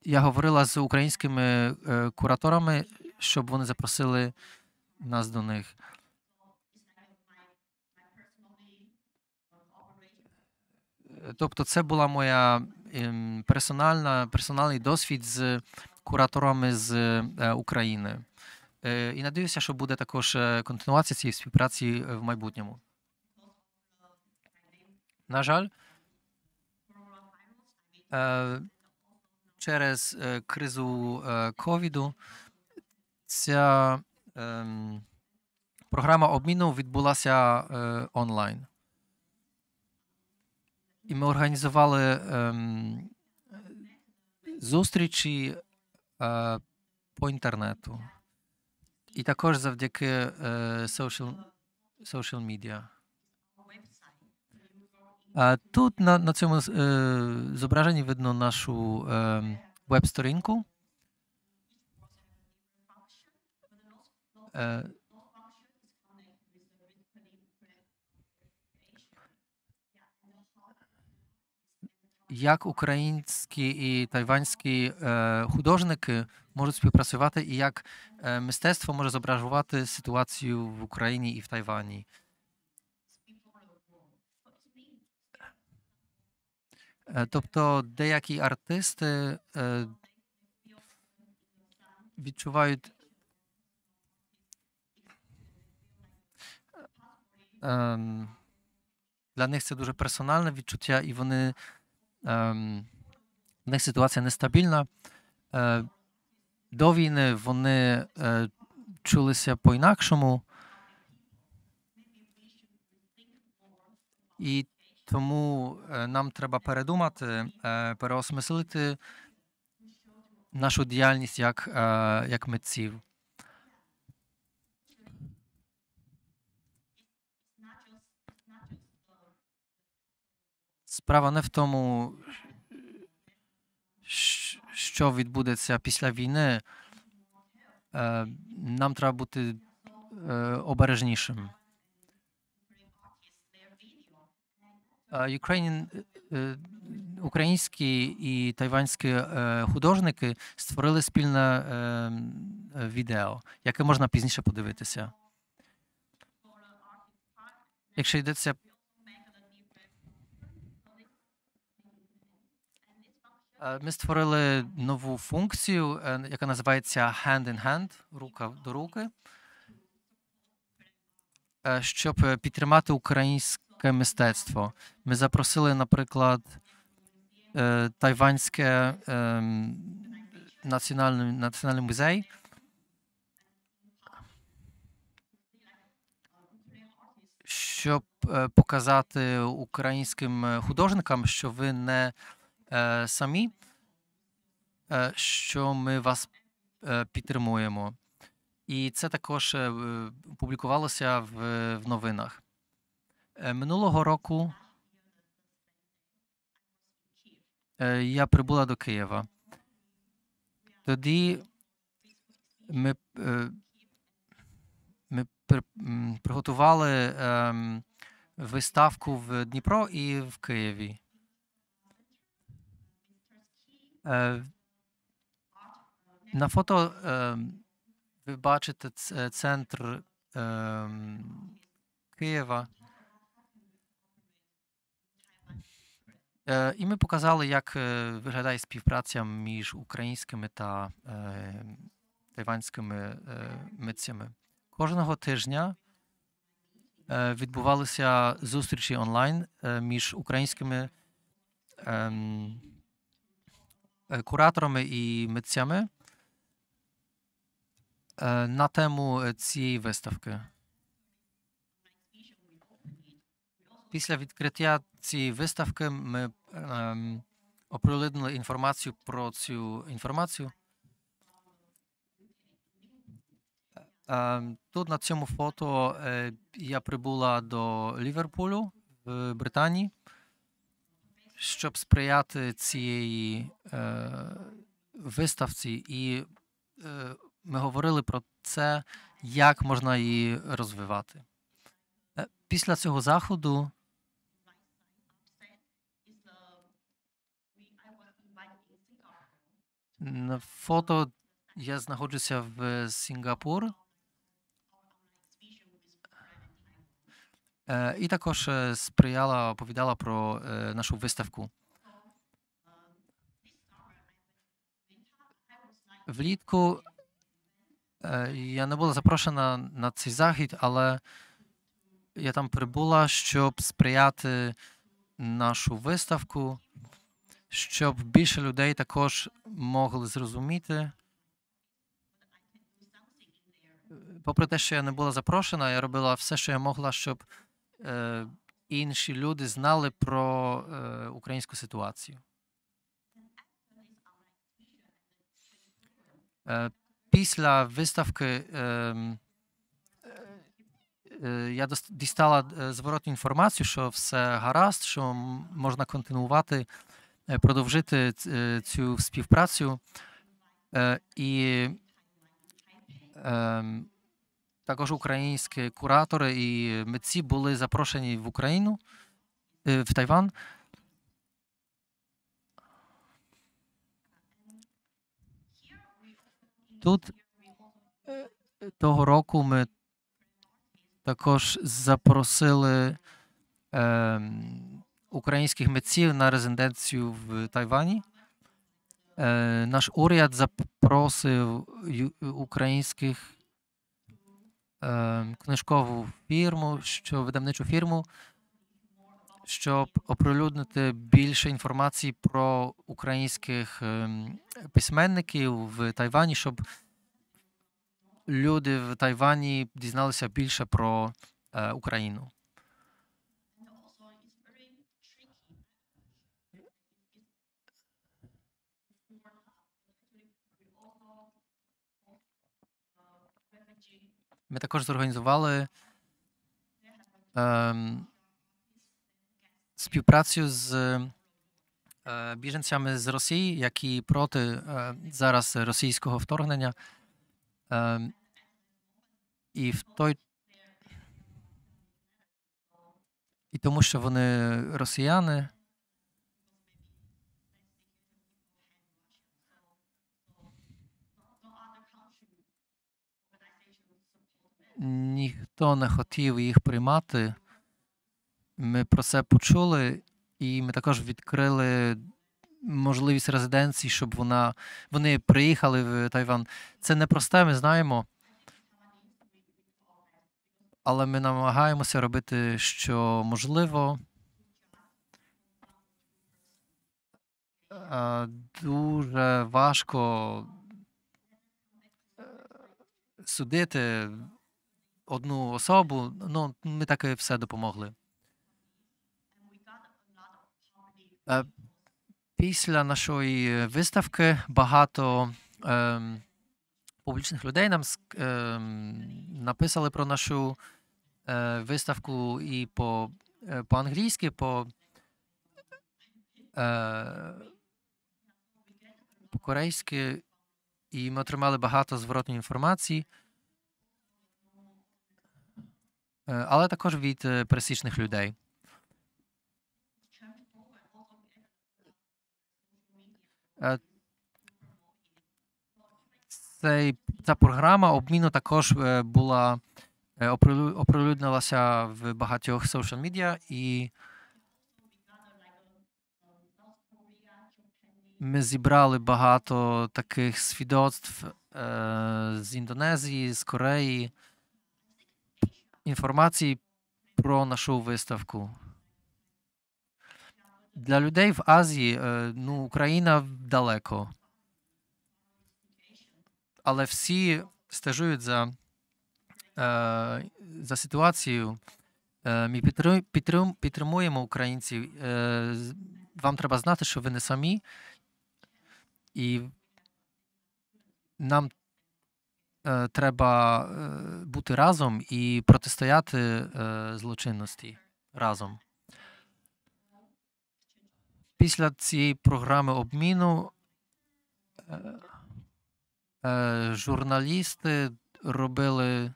я говорила з українськими е, кураторами, щоб вони запросили нас до них. Тобто, це була моя ем, персональна, персональний досвід з кураторами з е, України. Е, І надіюся, що буде також континуація цієї співпраці в майбутньому. На жаль, через е, кризу е, ковіду ця ем, програма обміну відбулася е, онлайн. І ми організували ем, зустрічі по інтернету. І також завдяки social, social media. Тут на, на цьому е, зображенні видно нашу е, веб-сторінку. Е, як українські і тайванські е, художники можуть співпрацювати, і як е, мистецтво може зображувати ситуацію в Україні і в Тайвані. Тобто деякі артисти е, відчувають ем, для них це дуже персональне відчуття, і вони ем, в них ситуація нестабільна. Е, до війни вони е, чулися по-інакшому. І тому е, нам треба передумати, е, переосмислити нашу діяльність як, е, як митців. Справа не в тому, що відбудеться після війни. Нам треба бути обережнішим. Е, Ukrainian, е, Українські і тайванські е, художники створили спільне е, е, відео, яке можна пізніше подивитися. Якщо йдеться Е, Ми створили нову функцію, е, яка називається Hand in Hand, рука до руки, е, щоб е, підтримати українськ- таке мистецтво. Ми запросили, наприклад, е, Тайванське ем, національний, національний музей. Щоб е, показати українським е, художникам, що ви не е, самі, е, що ми вас е, підтримуємо. І це також е, публікувалося в, в новинах. Е, Минулого року е, я прибула до Києва. Тоді ми, е, ми при- приготували ем, виставку в Дніпро і в Києві. На фото ем, ви бачите центр ем, Києва. І ми показали, як е, виглядає співпраця між українськими та е, тайванськими е, митцями. Кожного тижня е, відбувалися зустрічі онлайн е, між українськими ем, е, кураторами і митцями е, на тему е, цієї виставки. Після відкриття цієї виставки ми ем, оприлюднили інформацію про цю інформацію. Ем, Тут на цьому фото е, я прибула до Ліверпулю в Британії, щоб сприяти цієї е, виставці, і е, ми говорили про це, як можна її розвивати. Е, Після цього заходу на фото я знаходжуся в Сінгапур. Е, І також е, сприяла, оповідала про е, нашу виставку. Влітку е, я не була запрошена на цей захід, але я там прибула, щоб сприяти нашу виставку, щоб більше людей також могли зрозуміти. Попри те, що я не була запрошена, я робила все, що я могла, щоб е, інші люди знали про е, українську ситуацію. Е, після виставки ем, е, я дос- дістала е, зворотну інформацію, що все гаразд, що можна континувати, е, продовжити е, цю співпрацю. Е, І ем, також українські куратори і митці були запрошені в Україну, е, в Тайван. Тут е, того року ми також запросили ем, українських митців на резиденцію в Тайвані. Е, наш уряд запросив українських ем, книжкову фірму, що видавничу фірму, щоб оприлюднити більше інформації про українських ем, письменників в Тайвані, щоб люди в Тайвані дізналися більше про е, Україну. Ми також зорганізували ем, співпрацю з е, біженцями з Росії, які проти е, зараз російського вторгнення. Ем, і в той і тому, що вони росіяни. Ніхто не хотів їх приймати. Ми про це почули, і ми також відкрили можливість резиденції, щоб вона, вони приїхали в Тайван. Це непросте, ми знаємо. але ми намагаємося робити, що можливо. Е, Дуже важко е, судити одну особу. Ну, ми так і все допомогли. Е, Після нашої виставки багато ем, публічних людей нам ем, написали про нашу е, виставку і по, е, по, е, по-корейськи, і ми отримали багато зворотної інформації, Е, але також від е, пересічних людей. Е, Цей, ця програма обміну також е, була е, оприлюднилася в багатьох social медіа і ми зібрали багато таких свідоцтв е, з Індонезії, з Кореї, інформації про нашу виставку. Для людей в Азії е, ну, Україна далеко. Але всі стежують за, е, за ситуацією. Е, ми підтрим- підтрим- підтримуємо українців. Вам треба знати, що ви не самі, і нам треба е, бути разом і протистояти е, злочинності разом. Після цієї програми обміну е, е, журналісти робили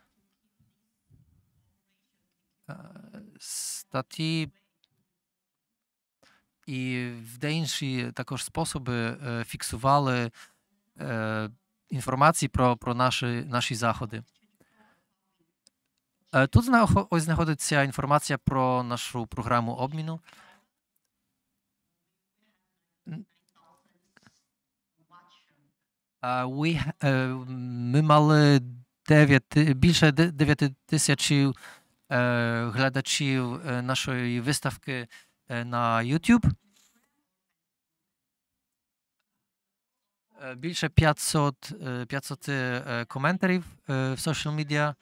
е, статті і в деінші також способи е, фіксували е, інформації про, про наші, наші заходи. Е, Тут ось знаходиться інформація про нашу програму обміну. Е, ми мали 9, більше 9 тисяч е, глядачів нашої виставки на YouTube. Більше 500, е, 500 е, коментарів е, в social media.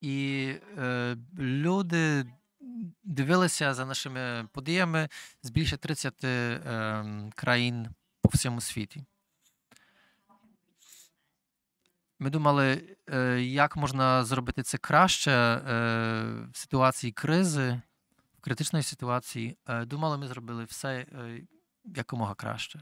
І е, люди дивилися за нашими подіями з більше 30 е, країн по всьому світі. Ми думали, е, як можна зробити це краще е, в ситуації кризи, в критичної ситуації. Е, думали, ми зробили все якомога краще.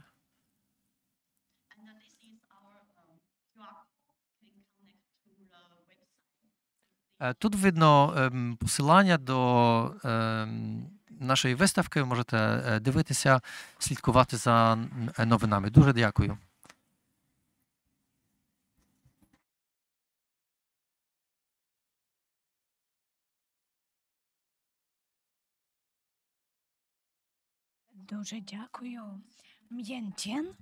Тут видно ем, посилання до ем, нашої виставки. Можете е, дивитися, слідкувати за новинами. Дуже дякую. Дуже дякую. М'єнтєн.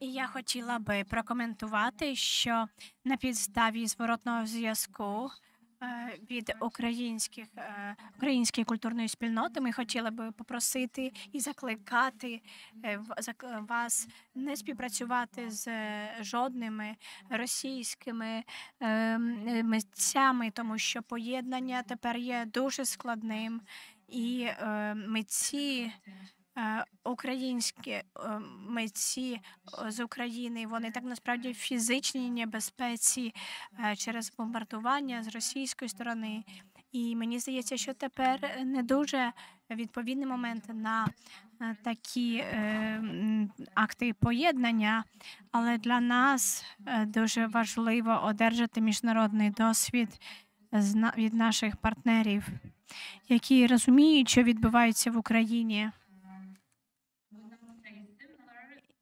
І я хотіла би прокоментувати, що на підставі зворотного зв'язку від українських е, української культурної спільноти ми хотіли би попросити і закликати е, вас не співпрацювати з е, жодними російськими е, митцями, тому що поєднання тепер є дуже складним, і е, митці. Е, Українські е, митці е, з України вони так насправді в фізичній небезпеці через бомбардування з російської сторони. І мені здається, що тепер не дуже відповідний момент на такі акти поєднання, але для нас дуже важливо одержати міжнародний досвід від наших партнерів, які розуміють, що відбувається в Україні.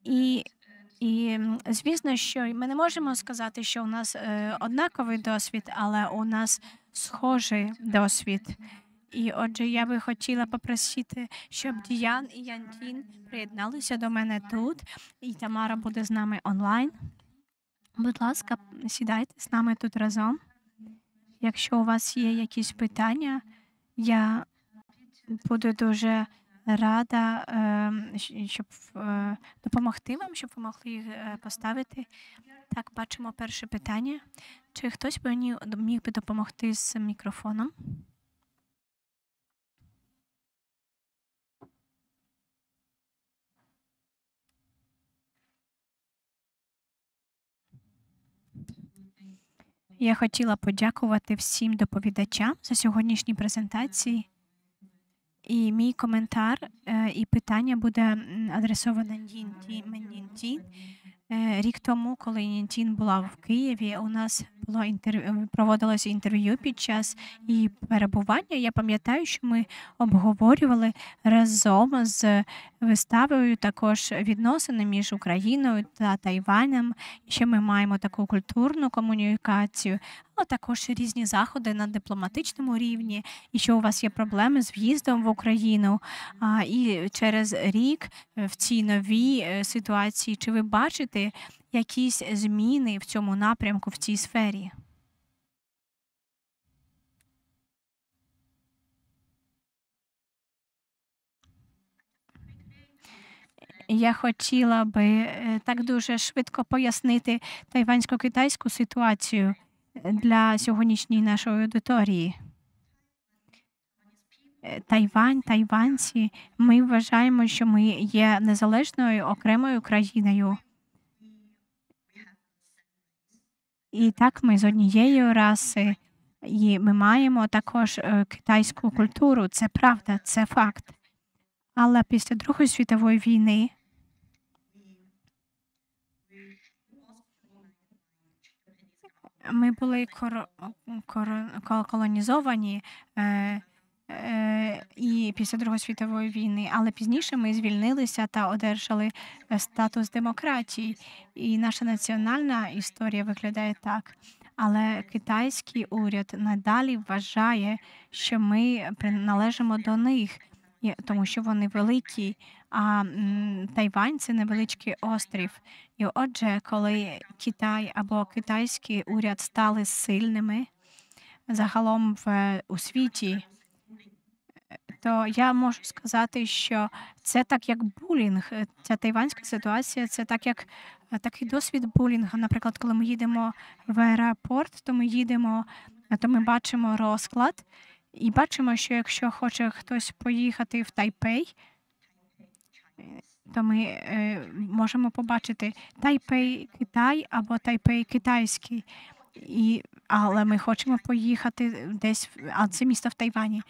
І, і звісно, що ми не можемо сказати, що у нас е, однаковий досвід, але у нас схожий досвід. І отже, я би хотіла попросити, щоб Діян і Янтін приєдналися до мене тут, і Тамара буде з нами онлайн. Будь ласка, сідайте з нами тут разом. Якщо у вас є якісь питання, я буду дуже рада, ем, щоб е, допомогти вам, щоб ви могли їх е, поставити. Так, бачимо перше питання. Чи хтось мені міг би допомогти з мікрофоном? Я хотіла подякувати всім доповідачам за сьогоднішні презентації. І мій коментар е, і питання буде м, адресоване Нінті Нінтін. Е, Рік тому, коли Нінтін була в Києві, у нас було інтерв'ю проводилося інтерв'ю під час її перебування. Я пам'ятаю, що ми обговорювали разом з виставою також відносини між Україною та Тайванем. Що ми маємо таку культурну комунікацію, а також різні заходи на дипломатичному рівні, і що у вас є проблеми з в'їздом в Україну. І через рік е, в цій новій е, ситуації, чи ви бачите якісь зміни в цьому напрямку, в цій сфері? Я хотіла би е, так дуже швидко пояснити тайвансько-китайську ситуацію е, для сьогоднішньої нашої аудиторії. Е, Тайвань, тайванці, ми вважаємо, що ми є незалежною окремою країною. І так ми з однієї раси, і ми маємо також е, китайську культуру. Це правда, це факт. Але після Другої світової війни ми були кор... Кор... колонізовані е, і після Другої світової війни, але пізніше ми звільнилися та одержали е, статус демократії. І наша національна історія виглядає так. Але китайський уряд надалі вважає, що ми приналежимо до них, тому що вони великі, а Тайвань це невеличкий острів. І отже, коли Китай або китайський уряд стали сильними загалом в у світі, то я можу сказати, що це так як булінг. Е, Ця тайванська ситуація це так як е, такий досвід булінгу. Наприклад, коли ми їдемо в аеропорт, то ми їдемо, е, то ми бачимо розклад і бачимо, що якщо хоче хтось поїхати в Тайпей, то ми е, можемо побачити Тайпей Китай або Тайпей Китайський. І, але ми хочемо поїхати десь, а це місто в Тайвані.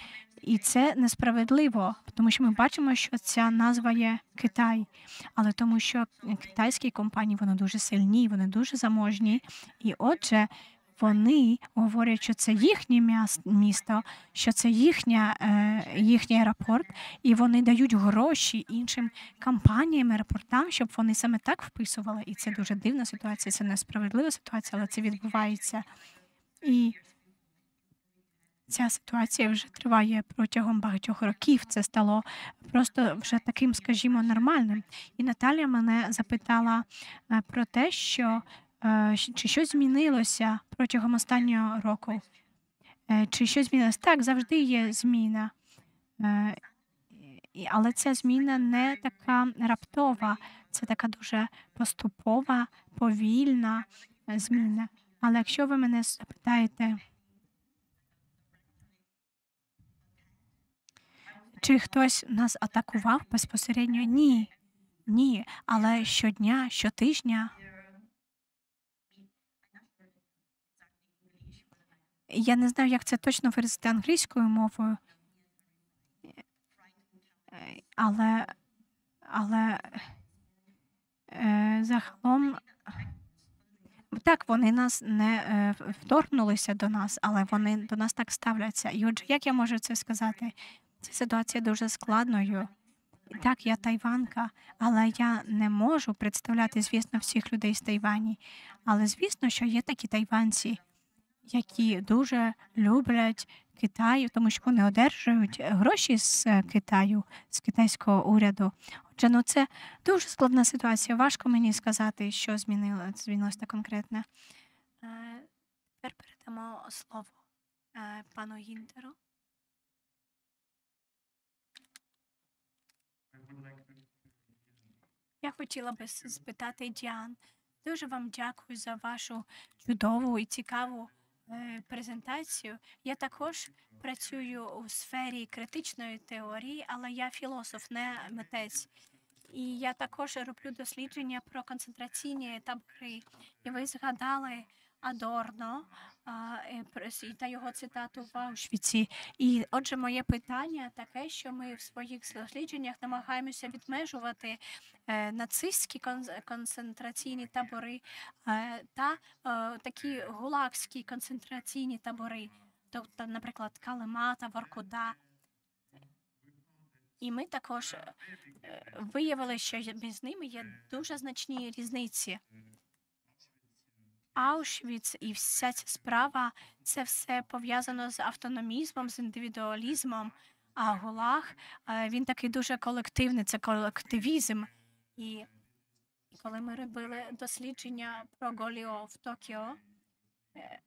І це несправедливо, тому що ми бачимо, що ця назва є Китай, але тому, що китайські компанії вони дуже сильні, вони дуже заможні, і отже. Вони говорять, що це їхнє місто, що це їхня, е, їхній аеропорт, і вони дають гроші іншим компаніям, аеропортам, щоб вони саме так вписували. І це дуже дивна ситуація, це несправедлива ситуація, але це відбувається. І ця ситуація вже триває протягом багатьох років. Це стало просто вже таким, скажімо, нормальним. І Наталія мене запитала е, про те, що е, чи щось змінилося протягом останнього року. Е, Чи щось змінилося? Так, завжди є зміна. Але ця зміна не така раптова, це така дуже поступова, повільна зміна. Але якщо ви мене запитаєте, чи хтось нас атакував безпосередньо? Ні. Ні. Але щодня, щотижня. Я не знаю, як це точно виразити англійською мовою. Але, але е, загалом так, вони нас не е, вторгнулися до нас, але вони до нас так ставляться. І отже, як я можу це сказати? Ця ситуація дуже складною. Так, я тайванка, але я не можу представляти, звісно, всіх людей з Тайвані. Але звісно, що є такі тайванці, які дуже люблять Китай, тому що вони одержують гроші з е, Китаю, з китайського уряду. Отже, ну це дуже складна ситуація. Важко мені сказати, що змінило змінилося конкретне. Е, Тепер передамо слово е, пану Гінтеру. Я хотіла би спитати Діан. Дуже вам дякую за вашу чудову і цікаву е, презентацію. Я також працюю у сфері критичної теорії, але я філософ, не митець. І я також роблю дослідження про концентраційні табори. І ви згадали Адорно та його цитату в Аушвіці. І отже, моє питання таке, що ми в своїх дослідженнях намагаємося відмежувати е, нацистські кон- концентраційні табори е, та е, такі гулагські концентраційні табори, тобто, наприклад, Калимата, Воркута. І ми також виявили, що між ними є дуже значні різниці. Аушвіц і вся ця справа це все пов'язано з автономізмом, з індивідуалізмом. А Гулаг е, він такий дуже колективний, це колективізм. І коли ми робили дослідження про Голіо в Токіо, е,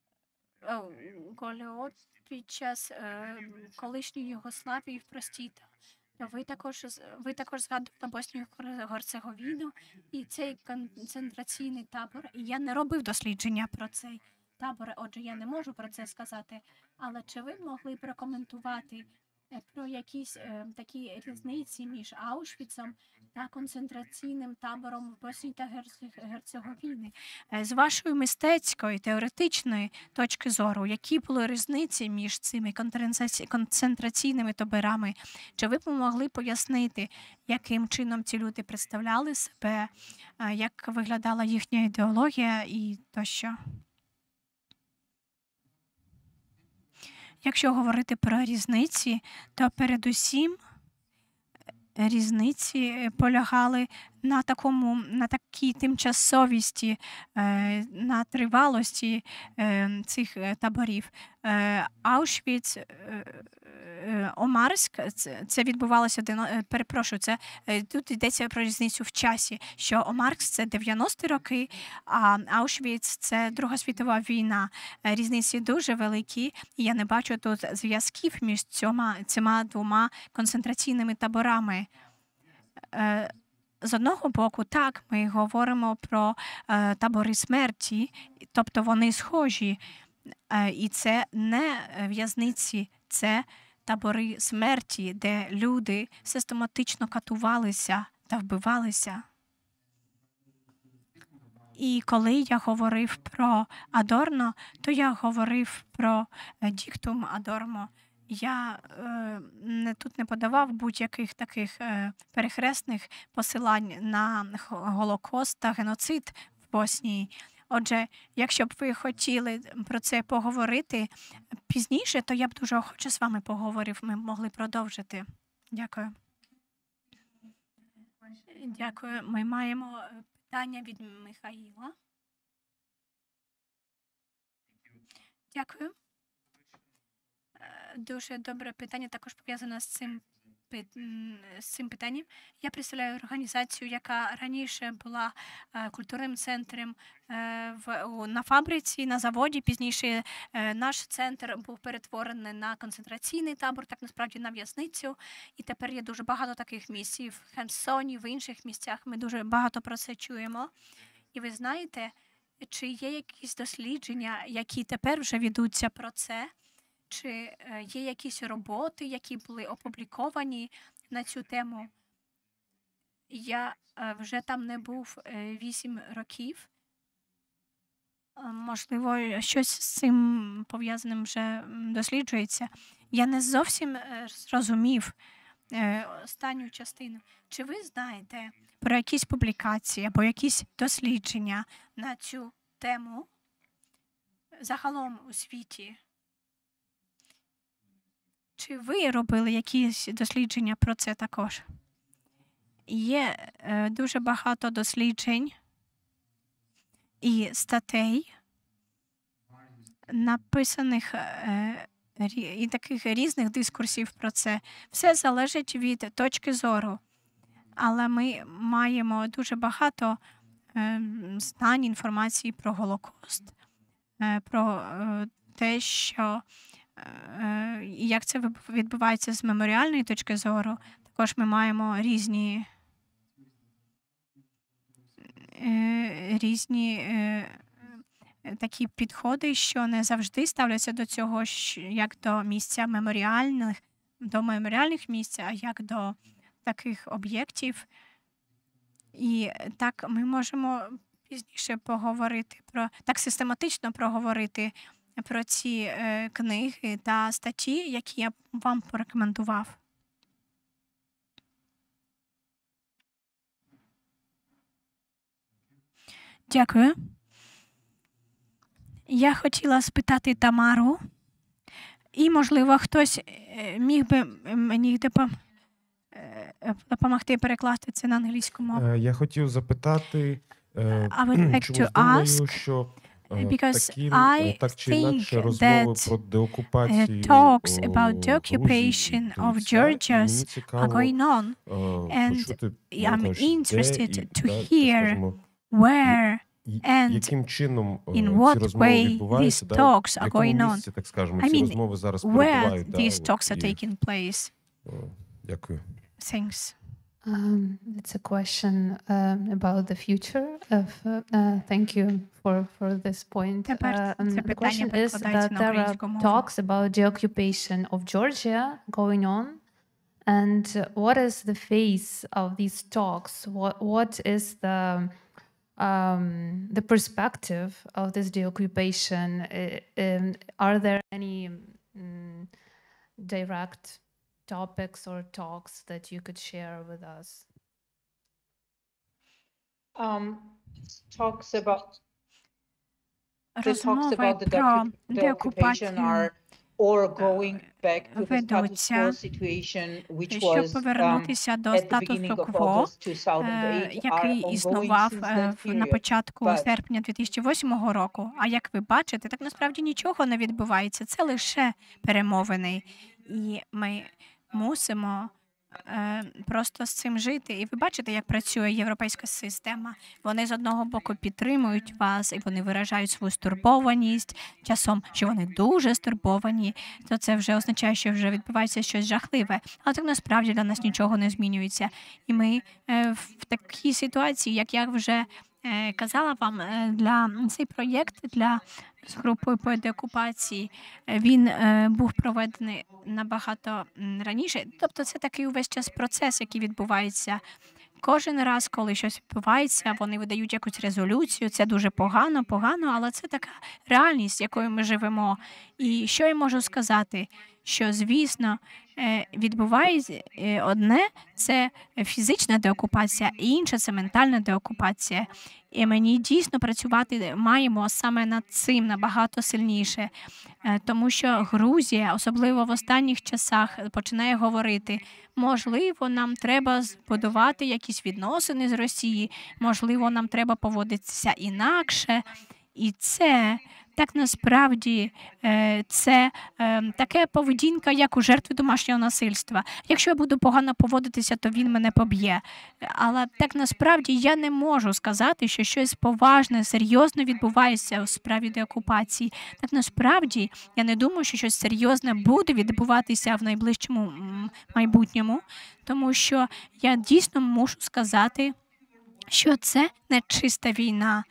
Голіо під час е, колишньої Югославії в Простіта, то ви також ви також згадували Боснію Гер- Герцеговіну і цей концентраційний табор. І я не робив дослідження про цей табор, отже, я не можу про це сказати. Але чи ви могли прокоментувати про якісь е, такі різниці між Аушвіцем та концентраційним табором в Боснії та Герце- Герцеговіни? Е, З вашої мистецької теоретичної точки зору, які були різниці між цими концентраційними таборами? Чи ви б могли пояснити, яким чином ці люди представляли себе, е, як виглядала їхня ідеологія і тощо? Якщо говорити про різниці, то передусім е, різниці полягали на такому, на такій тимчасовісті, е, на тривалості е, цих е, таборів. Аушвіц, Омарськ, це, відбувалося перепрошую, це тут йдеться про різницю в часі, що Омаркс це 90-ті роки, а Аушвіц це Друга світова війна. Різниці дуже великі, і я не бачу тут зв'язків між цьома, цими двома концентраційними таборами. Е, З одного боку, так, ми говоримо про е, табори смерті, тобто вони схожі, Е, і це не е, в'язниці, це табори смерті, де люди систематично катувалися та вбивалися. І коли я говорив про Адорно, то я говорив про е, діктум Адормо. Я е, тут не подавав будь-яких таких е, перехресних посилань на Голокост та геноцид в Боснії. Отже, якщо б ви хотіли про це поговорити пізніше, то я б дуже охоче з вами поговорив. Ми могли продовжити. Дякую. Дякую. Ми маємо е, питання від Михаїла. Дякую. Дуже добре питання, також пов'язане з цим з цим питанням. Я представляю організацію, яка раніше була е, культурним центром е, в на фабриці, на заводі. Пізніше е, наш центр був перетворений на концентраційний табор, так насправді на в'язницю. І тепер є дуже багато таких місць в Херсоні, в інших місцях. Ми дуже багато про це чуємо. І ви знаєте, чи є якісь дослідження, які тепер вже ведуться про це? Чи е, є якісь роботи, які були опубліковані на цю тему? Я е, вже там не був е, вісім років. Можливо, щось з цим пов'язаним вже досліджується. Я не зовсім зрозумів останню частину. Чи ви знаєте про якісь публікації або якісь дослідження на цю тему загалом у світі? Чи ви робили якісь дослідження про це також? Є е, дуже багато досліджень і статей написаних е, і таких різних дискурсів про це. Все залежить від точки зору. Але ми маємо дуже багато е, знань, інформації про Голокост, е, про те, що як це відбувається з меморіальної точки зору. Також ми маємо різні різні такі підходи, що не завжди ставляться до цього як до місця меморіальних, до меморіальних місць, а як до таких об'єктів. І так ми можемо пізніше поговорити про так систематично проговорити про ці е, книги та статті, які я вам порекомендував. Дякую. Я хотіла спитати Тамару, і, можливо, хтось е, міг би мені е, допомогти перекласти це на англійську мову. Я хотів запитати, I would like to думаю, ask, що because такі I так чи think інакше розмови that про деокупацію talks о, about the Грузії occupation of йдуться, і Georgia мені are цікаво going on, е, and почути I'm ну, кажеш, де interested і, to да, hear скажімо, where і- and яким чином е, in ці what розмови way відбуваються, these да, talks в are якому going on, місці, так скажемо, I ці mean, розмови зараз where перебувають. да, these от, talks are і, taking place. е, Дякую. Thanks. Um, it's a question um, about the future. Of, uh, uh, thank you for, for this point. Uh, the question is that there are talks about the occupation of Georgia going on. And what is the face of these talks? What, what is the um, the perspective of this deoccupation? Um, are there any mm, direct topics or talks that you could share with us? um, talks about the talks about the, про the occupation are or going back to the status quo situation which was um, повернутися до at the статусу beginning of кво, August 2008 е, are який ongoing існував since е, that на period. початку But- серпня 2008 року. А як ви бачите, так насправді нічого не відбувається. Це лише перемовини, і ми мусимо. е, Просто з цим жити, і ви бачите, як працює європейська система. Вони з одного боку підтримують вас, і вони виражають свою стурбованість часом, що вони дуже стурбовані. То це вже означає, що вже відбувається щось жахливе. Але так насправді для нас нічого не змінюється. І ми е, в такій ситуації, як я вже е, казала вам, е, для цей проєкт для з групою по деокупації е, він е, був проведений набагато раніше. Тобто, це такий увесь час процес, який відбувається. Кожен раз, коли щось відбувається, вони видають якусь резолюцію. Це дуже погано, погано, але це така реальність, якою ми живемо. І що я можу сказати? Що звісно відбувається е, одне це фізична деокупація, і інше це ментальна деокупація. І мені дійсно працювати маємо саме над цим набагато сильніше, Е, тому що Грузія, особливо в останніх часах, починає говорити: можливо, нам треба збудувати якісь відносини з Росії, можливо, нам треба поводитися інакше. І це так насправді е, це е, таке поведінка, як у жертви домашнього насильства. Якщо я буду погано поводитися, то він мене поб'є. Але так насправді я не можу сказати, що щось поважне, серйозне відбувається у справі деокупації. Так насправді я не думаю, що щось серйозне буде відбуватися в найближчому майбутньому, тому що я дійсно мушу сказати, що це не чиста війна.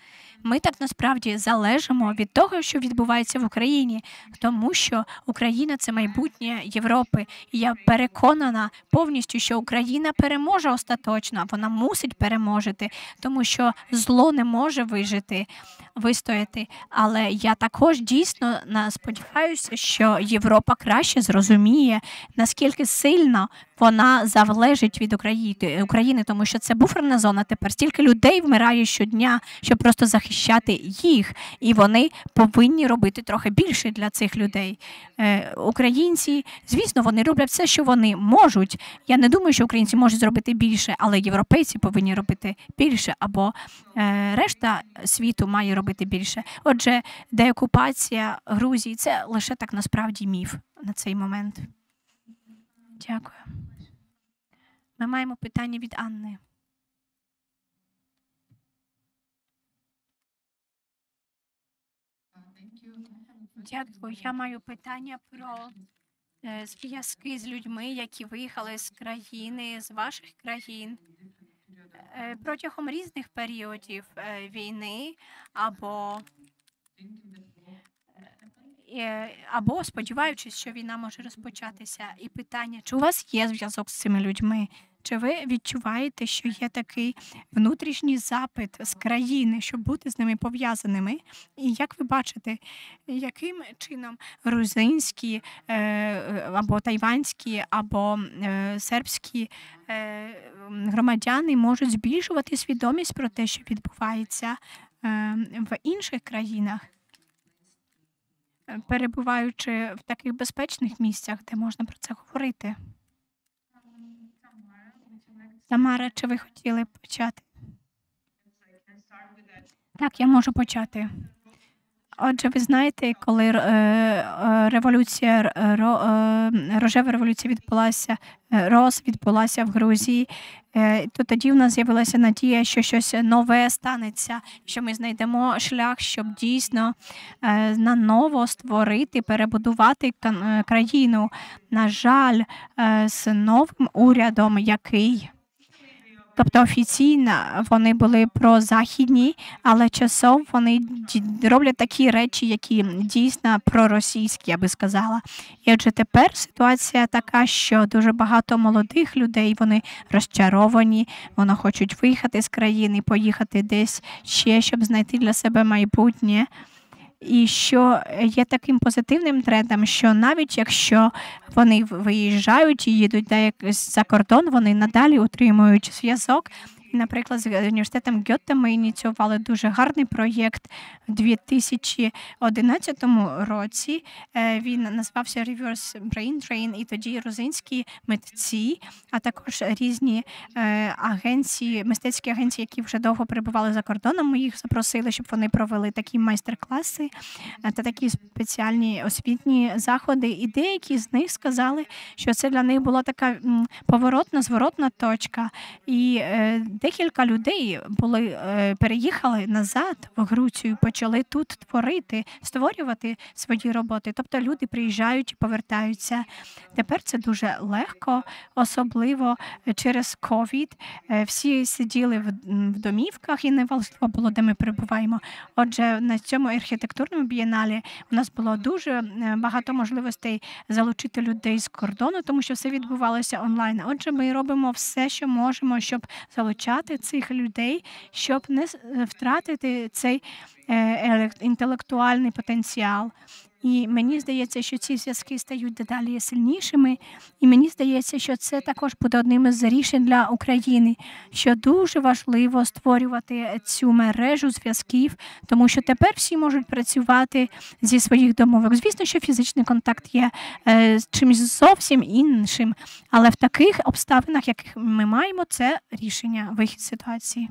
Ми так насправді залежимо від того, що відбувається в Україні, тому що Україна це майбутнє Європи. І я переконана повністю, що Україна переможе остаточно. Вона мусить переможити, тому що зло не може вижити, вистояти. Але я також дійсно сподіваюся, що Європа краще зрозуміє, наскільки сильно вона залежить від України, тому що це буферна зона. Тепер стільки людей вмирає щодня, щоб просто захищати їх, і вони повинні робити трохи більше для цих людей. Е, Українці, звісно, вони роблять все, що вони можуть. Я не думаю, що українці можуть зробити більше, але європейці повинні робити більше, або е, решта світу має робити більше. Отже, деокупація Грузії це лише так насправді міф на цей момент. Дякую. Ми маємо питання від Анни. Дякую. Я маю питання про е, зв'язки з людьми, які виїхали з країни, з ваших країн е, протягом різних періодів е, війни або або сподіваючись, що війна може розпочатися. І питання, чи у вас є зв'язок з цими людьми? Чи ви відчуваєте, що є такий внутрішній запит з країни, щоб бути з ними пов'язаними? І як ви бачите, яким чином грузинські е, або тайванські, або е, сербські е, громадяни можуть збільшувати свідомість про те, що відбувається е, в інших країнах? Е, перебуваючи в таких безпечних місцях, де можна про це говорити. Тамара, чи ви хотіли почати? Так, я можу почати. Отже, ви знаєте, коли е, е, революція е, рожева революція відбулася, роз відбулася в Грузії, то тоді в нас з'явилася надія, що щось нове станеться, що ми знайдемо шлях, щоб дійсно наново створити, перебудувати країну. На жаль, з новим урядом, який Тобто офіційно вони були прозахідні, але часом вони роблять такі речі, які дійсно проросійські, я би сказала. І отже, тепер ситуація така, що дуже багато молодих людей вони розчаровані, вони хочуть виїхати з країни, поїхати десь ще, щоб знайти для себе майбутнє. І що є таким позитивним трендом, що навіть якщо вони виїжджають і їдуть за кордон, вони надалі утримують зв'язок. Наприклад, з університетом Гьотте ми ініціювали дуже гарний проєкт у 2011 році. Е, Він назвався Reverse Brain Drain, і тоді грузинські митці, а також різні е, агенції, мистецькі агенції, які вже довго перебували за кордоном. Ми їх запросили, щоб вони провели такі майстер-класи е, та такі спеціальні освітні заходи. І деякі з них сказали, що це для них була така поворотна, зворотна точка. І декілька людей були е, переїхали назад в Грузію, почали тут творити, створювати свої роботи. Тобто люди приїжджають і повертаються. Тепер це дуже легко, особливо е, через ковід. Е, Всі сиділи в, домівках і неважливо було, де ми перебуваємо. Отже, на цьому архітектурному бієналі у нас було дуже багато можливостей залучити людей з кордону, тому що все відбувалося онлайн. Отже, ми робимо все, що можемо, щоб залучати цих людей, щоб не втратити цей е, інтелектуальний потенціал. І мені здається, що ці зв'язки стають дедалі сильнішими. І мені здається, що це також буде одним із рішень для України, що дуже важливо створювати цю мережу зв'язків, тому що тепер всі можуть працювати зі своїх домовок. Звісно, що фізичний контакт є е, чимось зовсім іншим, але в таких обставинах, яких ми маємо, це рішення вихід з ситуації.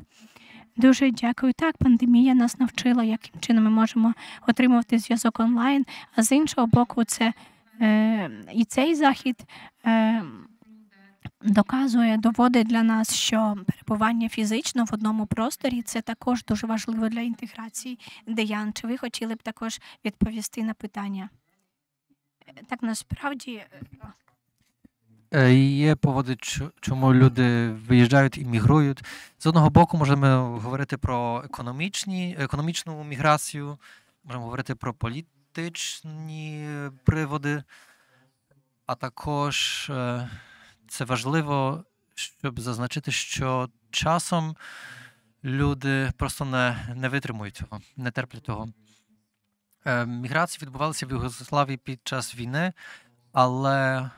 Дуже дякую. Так, пандемія нас навчила, яким чином ми можемо отримувати зв'язок онлайн. А з іншого боку, це е, і цей захід е, доказує, доводить для нас, що перебування фізично в одному просторі це також дуже важливо для інтеграції. Деян, чи ви хотіли б також відповісти на питання? Е, Так насправді е, Є поводи, чому люди виїжджають і мігрують. З одного боку, можемо говорити про економічні, економічну міграцію, можемо говорити про політичні приводи, а також е, це важливо, щоб зазначити, що часом люди просто не, не витримують цього, не терплять того. Е, Міграції відбувалися в Югославії під час війни, але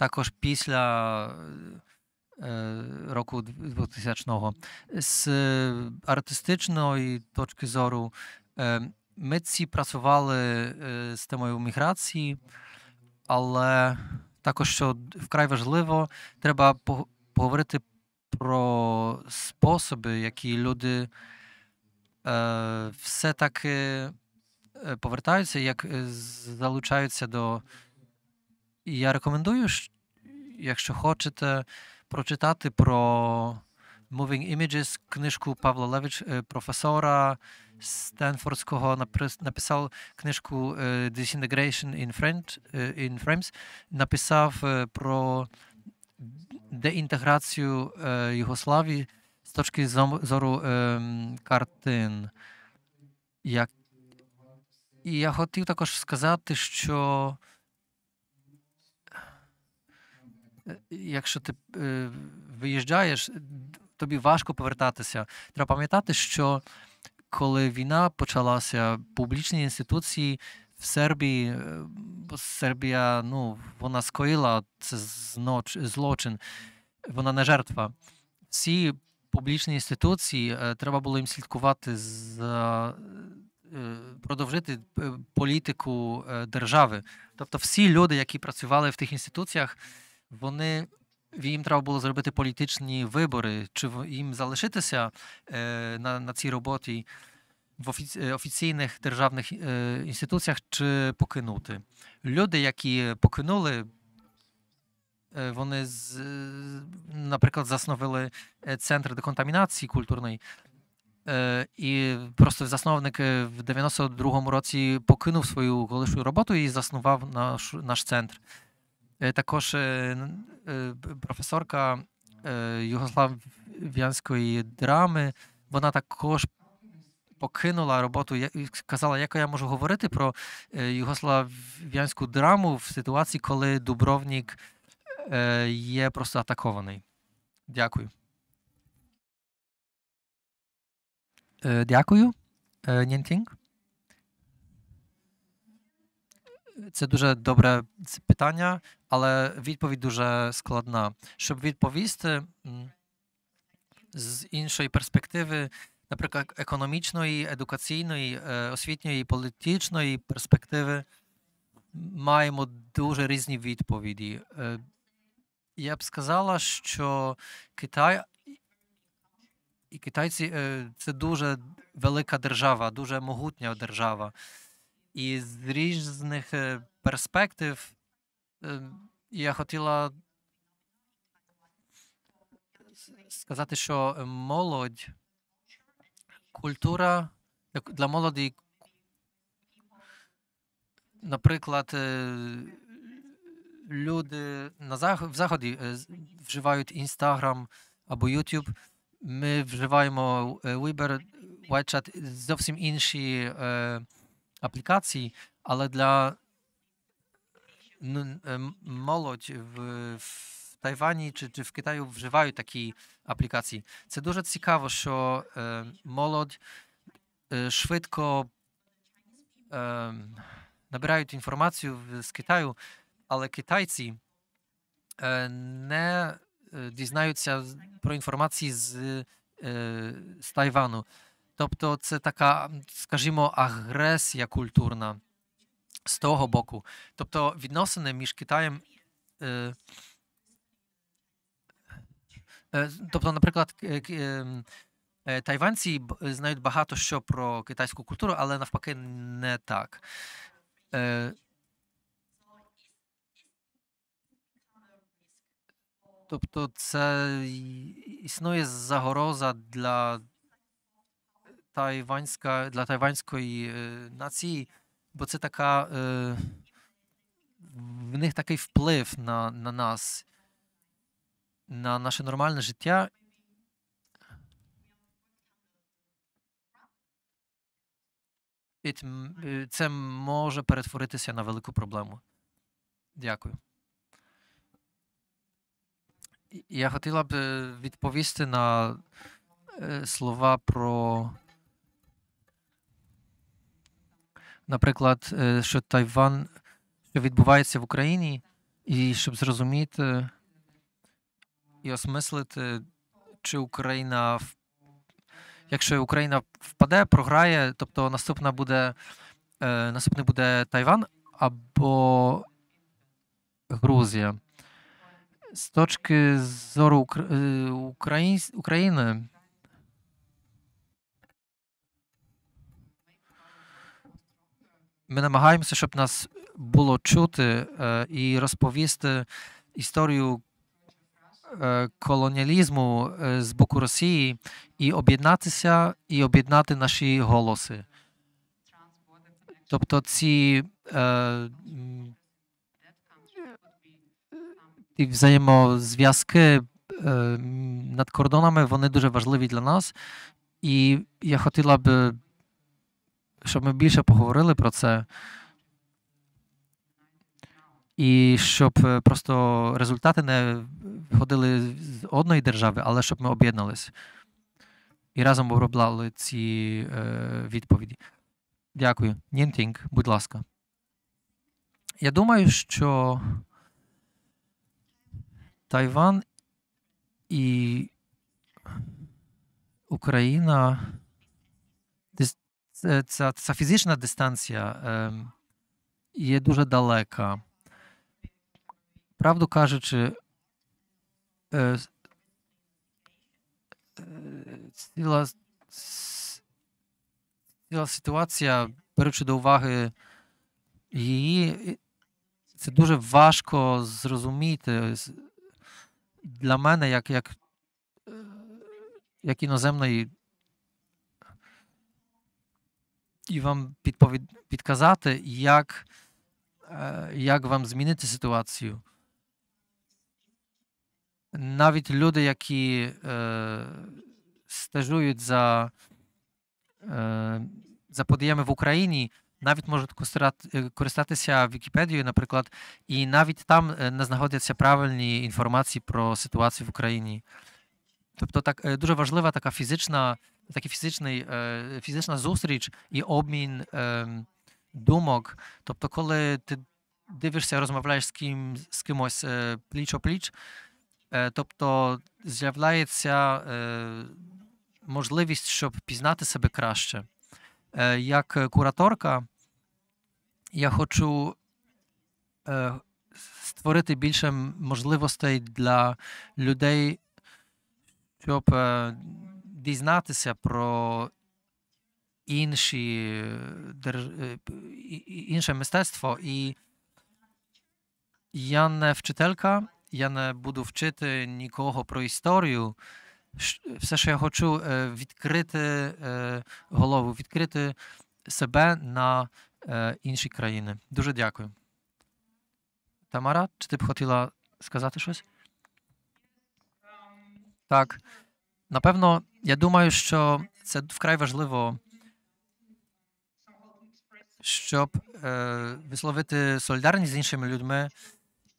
також після е, року 2000-го. З артистичної точки зору е, митці працювали е, з темою міграції, але також, що вкрай важливо, треба поговорити про способи, які люди е, все-таки е, повертаються, як е, залучаються до. І я рекомендую, якщо хочете, прочитати про Moving Images, книжку Павла Левич, е, професора Стенфордського, напис- написав книжку е, Disintegration in, French, е, in Frames, написав про деінтеграцію Югославії з точки зору ем, картин. Як... І я хотів також сказати, що е, якщо ти е, виїжджаєш, тобі важко повертатися. Треба пам'ятати, що коли війна почалася, публічні інституції в Сербії, е, Сербія, ну, вона скоїла це злочин, вона не жертва. Всі публічні інституції е, треба було їм слідкувати за е, продовжити е, політику е, держави. Тобто, всі люди, які працювали в тих інституціях, вони їм треба було зробити політичні вибори, чи їм залишитися е, на, на цій роботі в офіці- е, офіційних державних е, інституціях, чи покинути. Люди, які покинули, е, вони, з, наприклад, засновили е, центр деконтамінації культурної. Е, І просто засновник в 92-му році покинув свою колишню роботу і заснував наш, наш центр. Е, Також е, е, професорка югослав'янської драми, вона також покинула роботу і сказала, як я можу говорити про югослав'янську драму в ситуації, коли Дубровнік є просто атакований. Дякую. Дякую. Е, Це дуже добре питання, але відповідь дуже складна. Щоб відповісти з іншої перспективи, наприклад, економічної, едукаційної, е, освітньої, політичної перспективи, маємо дуже різні відповіді. Е, Я б сказала, що Китай і китайці е, це дуже велика держава, дуже могутня держава. І з різних е, перспектив е, я хотіла сказати, що молодь, культура для молоді, наприклад, е, люди на в заході вживають Instagram або YouTube. Ми вживаємо Viber, WeChat, зовсім інші е, аплікації, але для ну, е, м- молодь в, в Тайвані чи, чи в Китаю вживають такі аплікації. Це дуже цікаво, що е, молодь е, швидко е, набирають інформацію в- з Китаю, але китайці е, не е, дізнаються з- про інформації з, е, з Тайвану. Тобто це така, скажімо, агресія культурна з того боку. Тобто відносини між Китаєм. Е, е, тобто, наприклад, ем, е, тайванці знають багато що про китайську культуру, але навпаки не так. Е, Тобто це існує загроза для для тайванської е, нації, бо це така. Е, в них такий вплив на, на нас, на наше нормальне життя. І е, це може перетворитися на велику проблему. Дякую. Я хотіла б е, відповісти на слова про, наприклад, е, що Тайван, що відбувається в Україні, і щоб зрозуміти і осмислити, чи Україна, якщо Україна впаде, програє, тобто наступна буде, е, наступний буде Тайван або Грузія. З точки зору е, України. Ми намагаємося, щоб нас було чути е, і розповісти історію е, колоніалізму е, з боку Росії і об'єднатися і об'єднати наші голоси. Тобто ці, ті взаємозв'язки над кордонами вони дуже важливі для нас. І я хотіла б, щоб ми більше поговорили про це. І щоб е, просто результати не виходили з одної держави, але щоб ми об'єднались і разом обробляли ці е, відповіді. Дякую. Нінтінг, будь ласка. Я думаю, що Тайван і Україна ця, ця фізична дистанція ем, є дуже далека. Правду кажучи, е, е, ціла, ціла ситуація, беручи до уваги її, це дуже важко зрозуміти для мене, як, як, е, як іноземної, і вам підповід, підказати, як, е, як вам змінити ситуацію. Навіть люди, які е, стежують за, е, за подіями в Україні, навіть можуть користатися Вікіпедією, наприклад, і навіть там е, не знаходяться правильні інформації про ситуацію в Україні. Тобто так, е, дуже важлива така фізична, такий фізичний, е, фізична зустріч і обмін е, думок. Тобто, коли ти дивишся, розмовляєш з ким, з кимось е, пліч-о-пліч, е, тобто з'являється можливість, щоб пізнати себе краще. Як кураторка, я хочу створити більше можливостей для людей, щоб е, дізнатися про інші е, інше мистецтво. І я не вчителька, я не буду вчити нікого про історію. Все, що я хочу, е, відкрити голову, відкрити себе на інші країни. Дуже дякую. Тамара, чи ти б хотіла сказати щось? Так. Напевно, я думаю, що це вкрай важливо, щоб е, висловити солідарність з іншими людьми.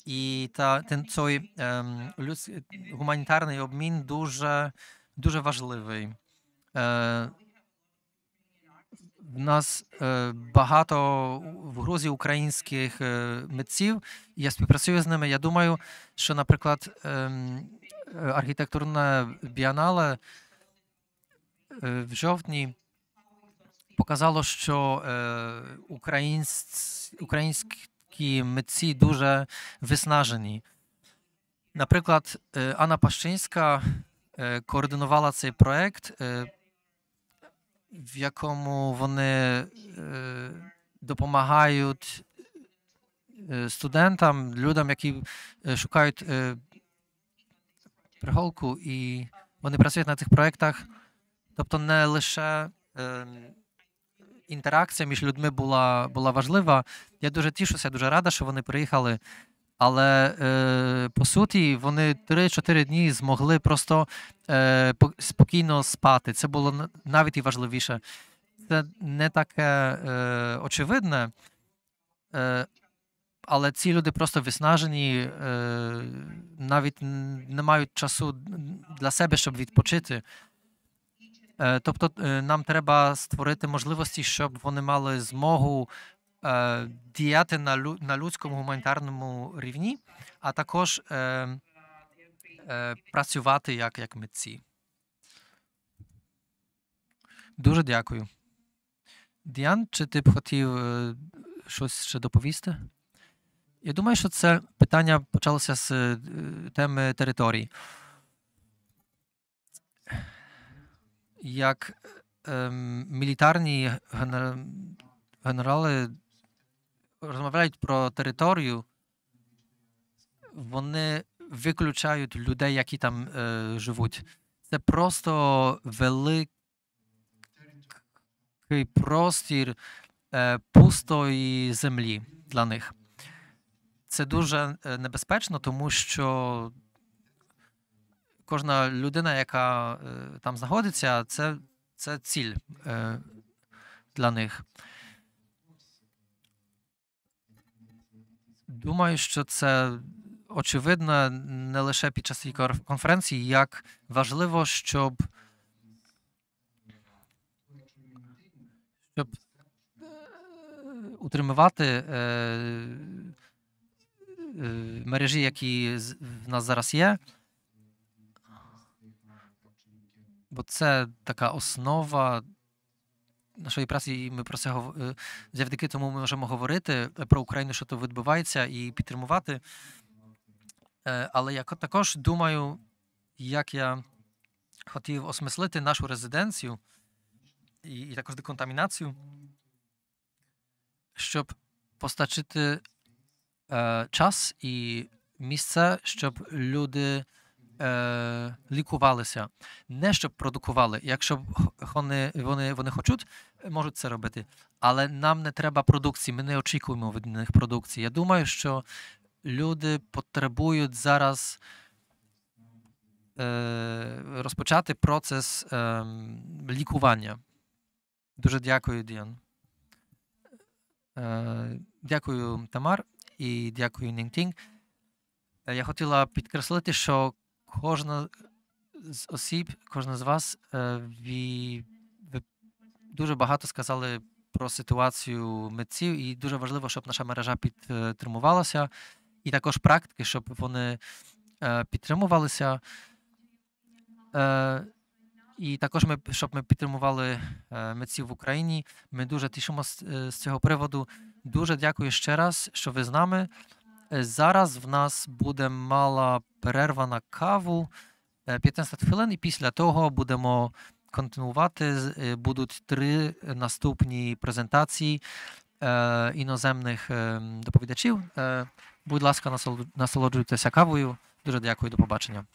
І та цей ем, людський гуманітарний обмін дуже, дуже важливий. Е, в нас е, багато в Грузії українських е, митців. Я співпрацюю з ними. Я думаю, що, наприклад, е, архітектурне біанале е, в жовтні показало, що е, українські митці дуже виснажені. Наприклад, е, Анна Пащинська е, координувала цей проект, е, в якому вони е, допомагають е, студентам, людям, які е, шукають приголку, і вони працюють на цих проєктах. Тобто не лише е, інтеракція між людьми була, була важлива. Я дуже тішуся, дуже рада, що вони приїхали. Але е, по суті, вони 3-4 дні змогли просто е, спокійно спати. Це було навіть і важливіше. Це не таке е, очевидне, е, але ці люди просто виснажені, е, навіть не мають часу для себе, щоб відпочити. Е, Тобто е, нам треба створити можливості, щоб вони мали змогу діяти на, лю- на людському гуманітарному рівні, а також працювати як, як митці. Дуже дякую. Діан, чи ти б хотів щось ще доповісти? Я думаю, що це питання почалося з е, теми територій. Як ем, мілітарні генерали розмовляють про територію, вони виключають людей, які там е, живуть. Це просто великий простір е, пустої землі для них. Це дуже е, небезпечно, тому що кожна людина, яка е, там знаходиться, це, це ціль е, для них. Думаю, що це очевидно не лише під час цієї конференції, як важливо, щоб, щоб утримувати мережі, які в нас зараз є. Бо це така основа нашої праці, і ми про це гов- е, завдяки тому ми можемо говорити про Україну, що тут відбувається, і підтримувати. Е, Але я також думаю, як я хотів осмислити нашу резиденцію і, також деконтамінацію, щоб постачити е, час і місце, щоб люди е, лікувалися, не щоб продукували. Якщо вони, вони, вони хочуть, можуть це робити. Але нам не треба продукції, ми не очікуємо від них продукції. Я думаю, що люди потребують зараз е, розпочати процес е, лікування. Дуже дякую, Діан. Е, дякую, Тамар, і дякую, Нінтінг. Е, Я хотіла підкреслити, що кожна з осіб, кожна з вас, е, ви, ви дуже багато сказали про ситуацію митців, і дуже важливо, щоб наша мережа підтримувалася, і також практики, щоб вони е, підтримувалися. І також ми, щоб ми підтримували е, митців в Україні. Ми дуже тішимо з, е, з цього приводу. Дуже дякую ще раз, що ви з нами. Е, Зараз в нас буде мала перерва на каву е, 15 хвилин, і після того будемо континувати. Будуть три наступні презентації іноземних доповідачів. Будь ласка, насолоджуйтеся кавою. Дуже дякую, до побачення.